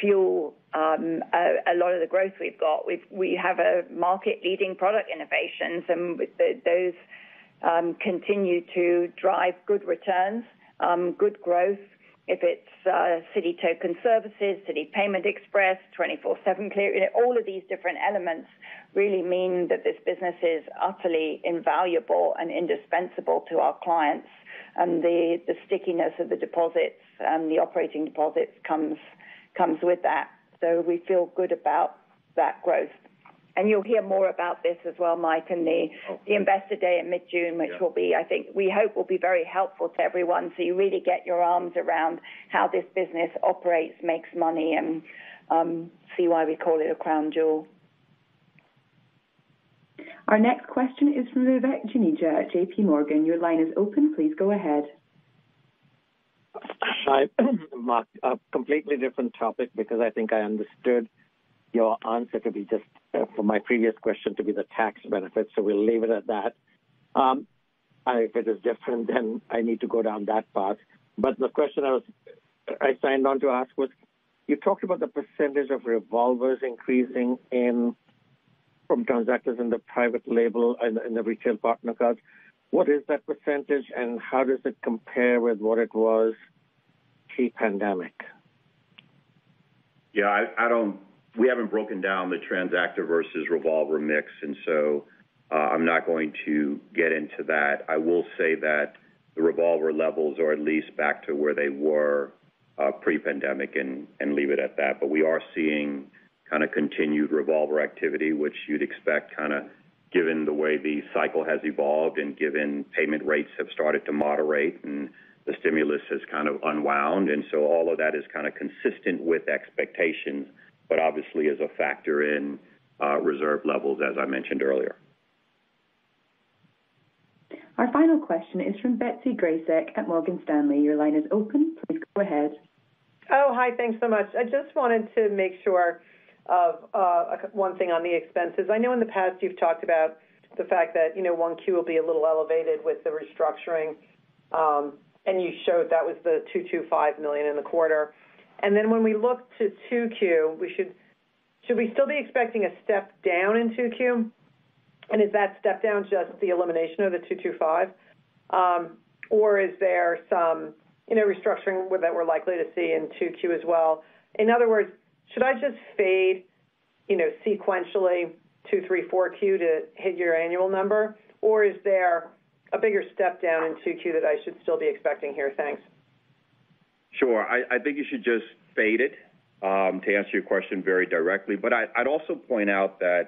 Speaker 3: fuel um, a, lot of the growth we've got. We've, we have a market-leading product innovations, and those um, continue to drive good returns, um, good growth. If it's uh, Citi Token Services, Citi Payment Express, 24/7 Clear, you know, all of these different elements really mean that this business is utterly invaluable and indispensable to our clients. And the, the stickiness of the deposits and the operating deposits comes comes with that. So we feel good about that growth. And you'll hear more about this as well, Mike, and the, the Investor Day in mid-June, which yeah. will be, I think, we hope will be very helpful to everyone so you really get your arms around how this business operates, makes money, and um, see why we call it a crown jewel.
Speaker 6: Our next question is from Vivek Juneja at JP Morgan. Your line is open. Please go ahead.
Speaker 14: Hi, [CLEARS THROAT] Mark. A completely different topic because I think I understood your answer to be just uh, for my previous question to be the tax benefit, So we'll leave it at that. Um, if it is different, then I need to go down that path. But the question I was I signed on to ask was, you talked about the percentage of revolvers increasing in from transactors in the private label and in the retail partner cards. What is that percentage, and how does it compare with what it was pre-pandemic?
Speaker 4: Yeah, I, I don't. We haven't broken down the transactor versus revolver mix, and so uh, I'm not going to get into that. I will say that the revolver levels are at least back to where they were uh, pre-pandemic, and and leave it at that. But we are seeing kind of continued revolver activity, which you'd expect kind of given the way the cycle has evolved and given payment rates have started to moderate and the stimulus has kind of unwound. And so all of that is kind of consistent with expectations, but obviously is a factor in uh, reserve levels, as I mentioned earlier.
Speaker 6: Our final question is from Betsy Graseck at Morgan Stanley. Your line is open. Please go ahead.
Speaker 8: Oh, hi. Thanks so much. I just wanted to make sure of uh, one thing on the expenses. I know in the past you've talked about the fact that, you know, 1Q will be a little elevated with the restructuring, um, and you showed that was the 225 million in the quarter. And then when we look to 2Q, we should should we still be expecting a step down in 2Q? And is that step down just the elimination of the 225? Um, or is there some, you know, restructuring that we're likely to see in 2Q as well? In other words, should I just fade, you know, sequentially two, three, four Q to hit your annual number, or is there a bigger step down in 2Q that I should still be expecting here? Thanks.
Speaker 4: Sure. I, think you should just fade it um, to answer your question very directly. But I'd also point out that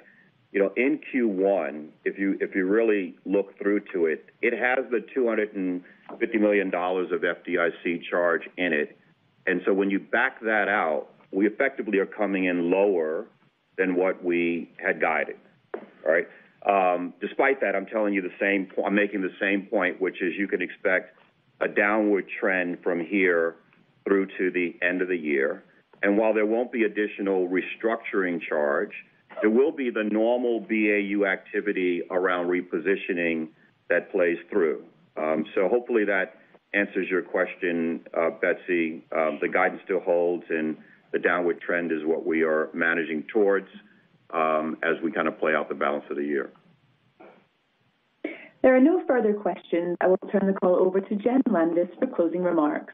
Speaker 4: you know in Q1, if you if you really look through to it, it has the 250 million dollars of FDIC charge in it, and so when you back that out, we effectively are coming in lower than what we had guided. All right? Um, despite that, I'm telling you the same. I'm making the same point, which is you can expect a downward trend from here through to the end of the year. And while there won't be additional restructuring charge, there will be the normal BAU activity around repositioning that plays through. Um, so hopefully that answers your question, uh, Betsy. Um, the guidance still holds, and the downward trend is what we are managing towards um, as we kind of play out the balance of the year.
Speaker 6: There are no further questions. I will turn the call over to Jen Landis for closing remarks.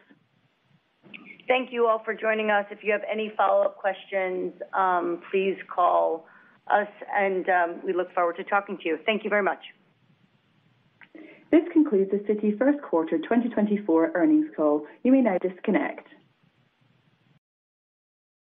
Speaker 3: Thank you all for joining us. If you have any follow-up questions, um, please call us, and um, we look forward to talking to you. Thank you very much.
Speaker 6: This concludes the Citi first quarter 2024 earnings call. You may now disconnect.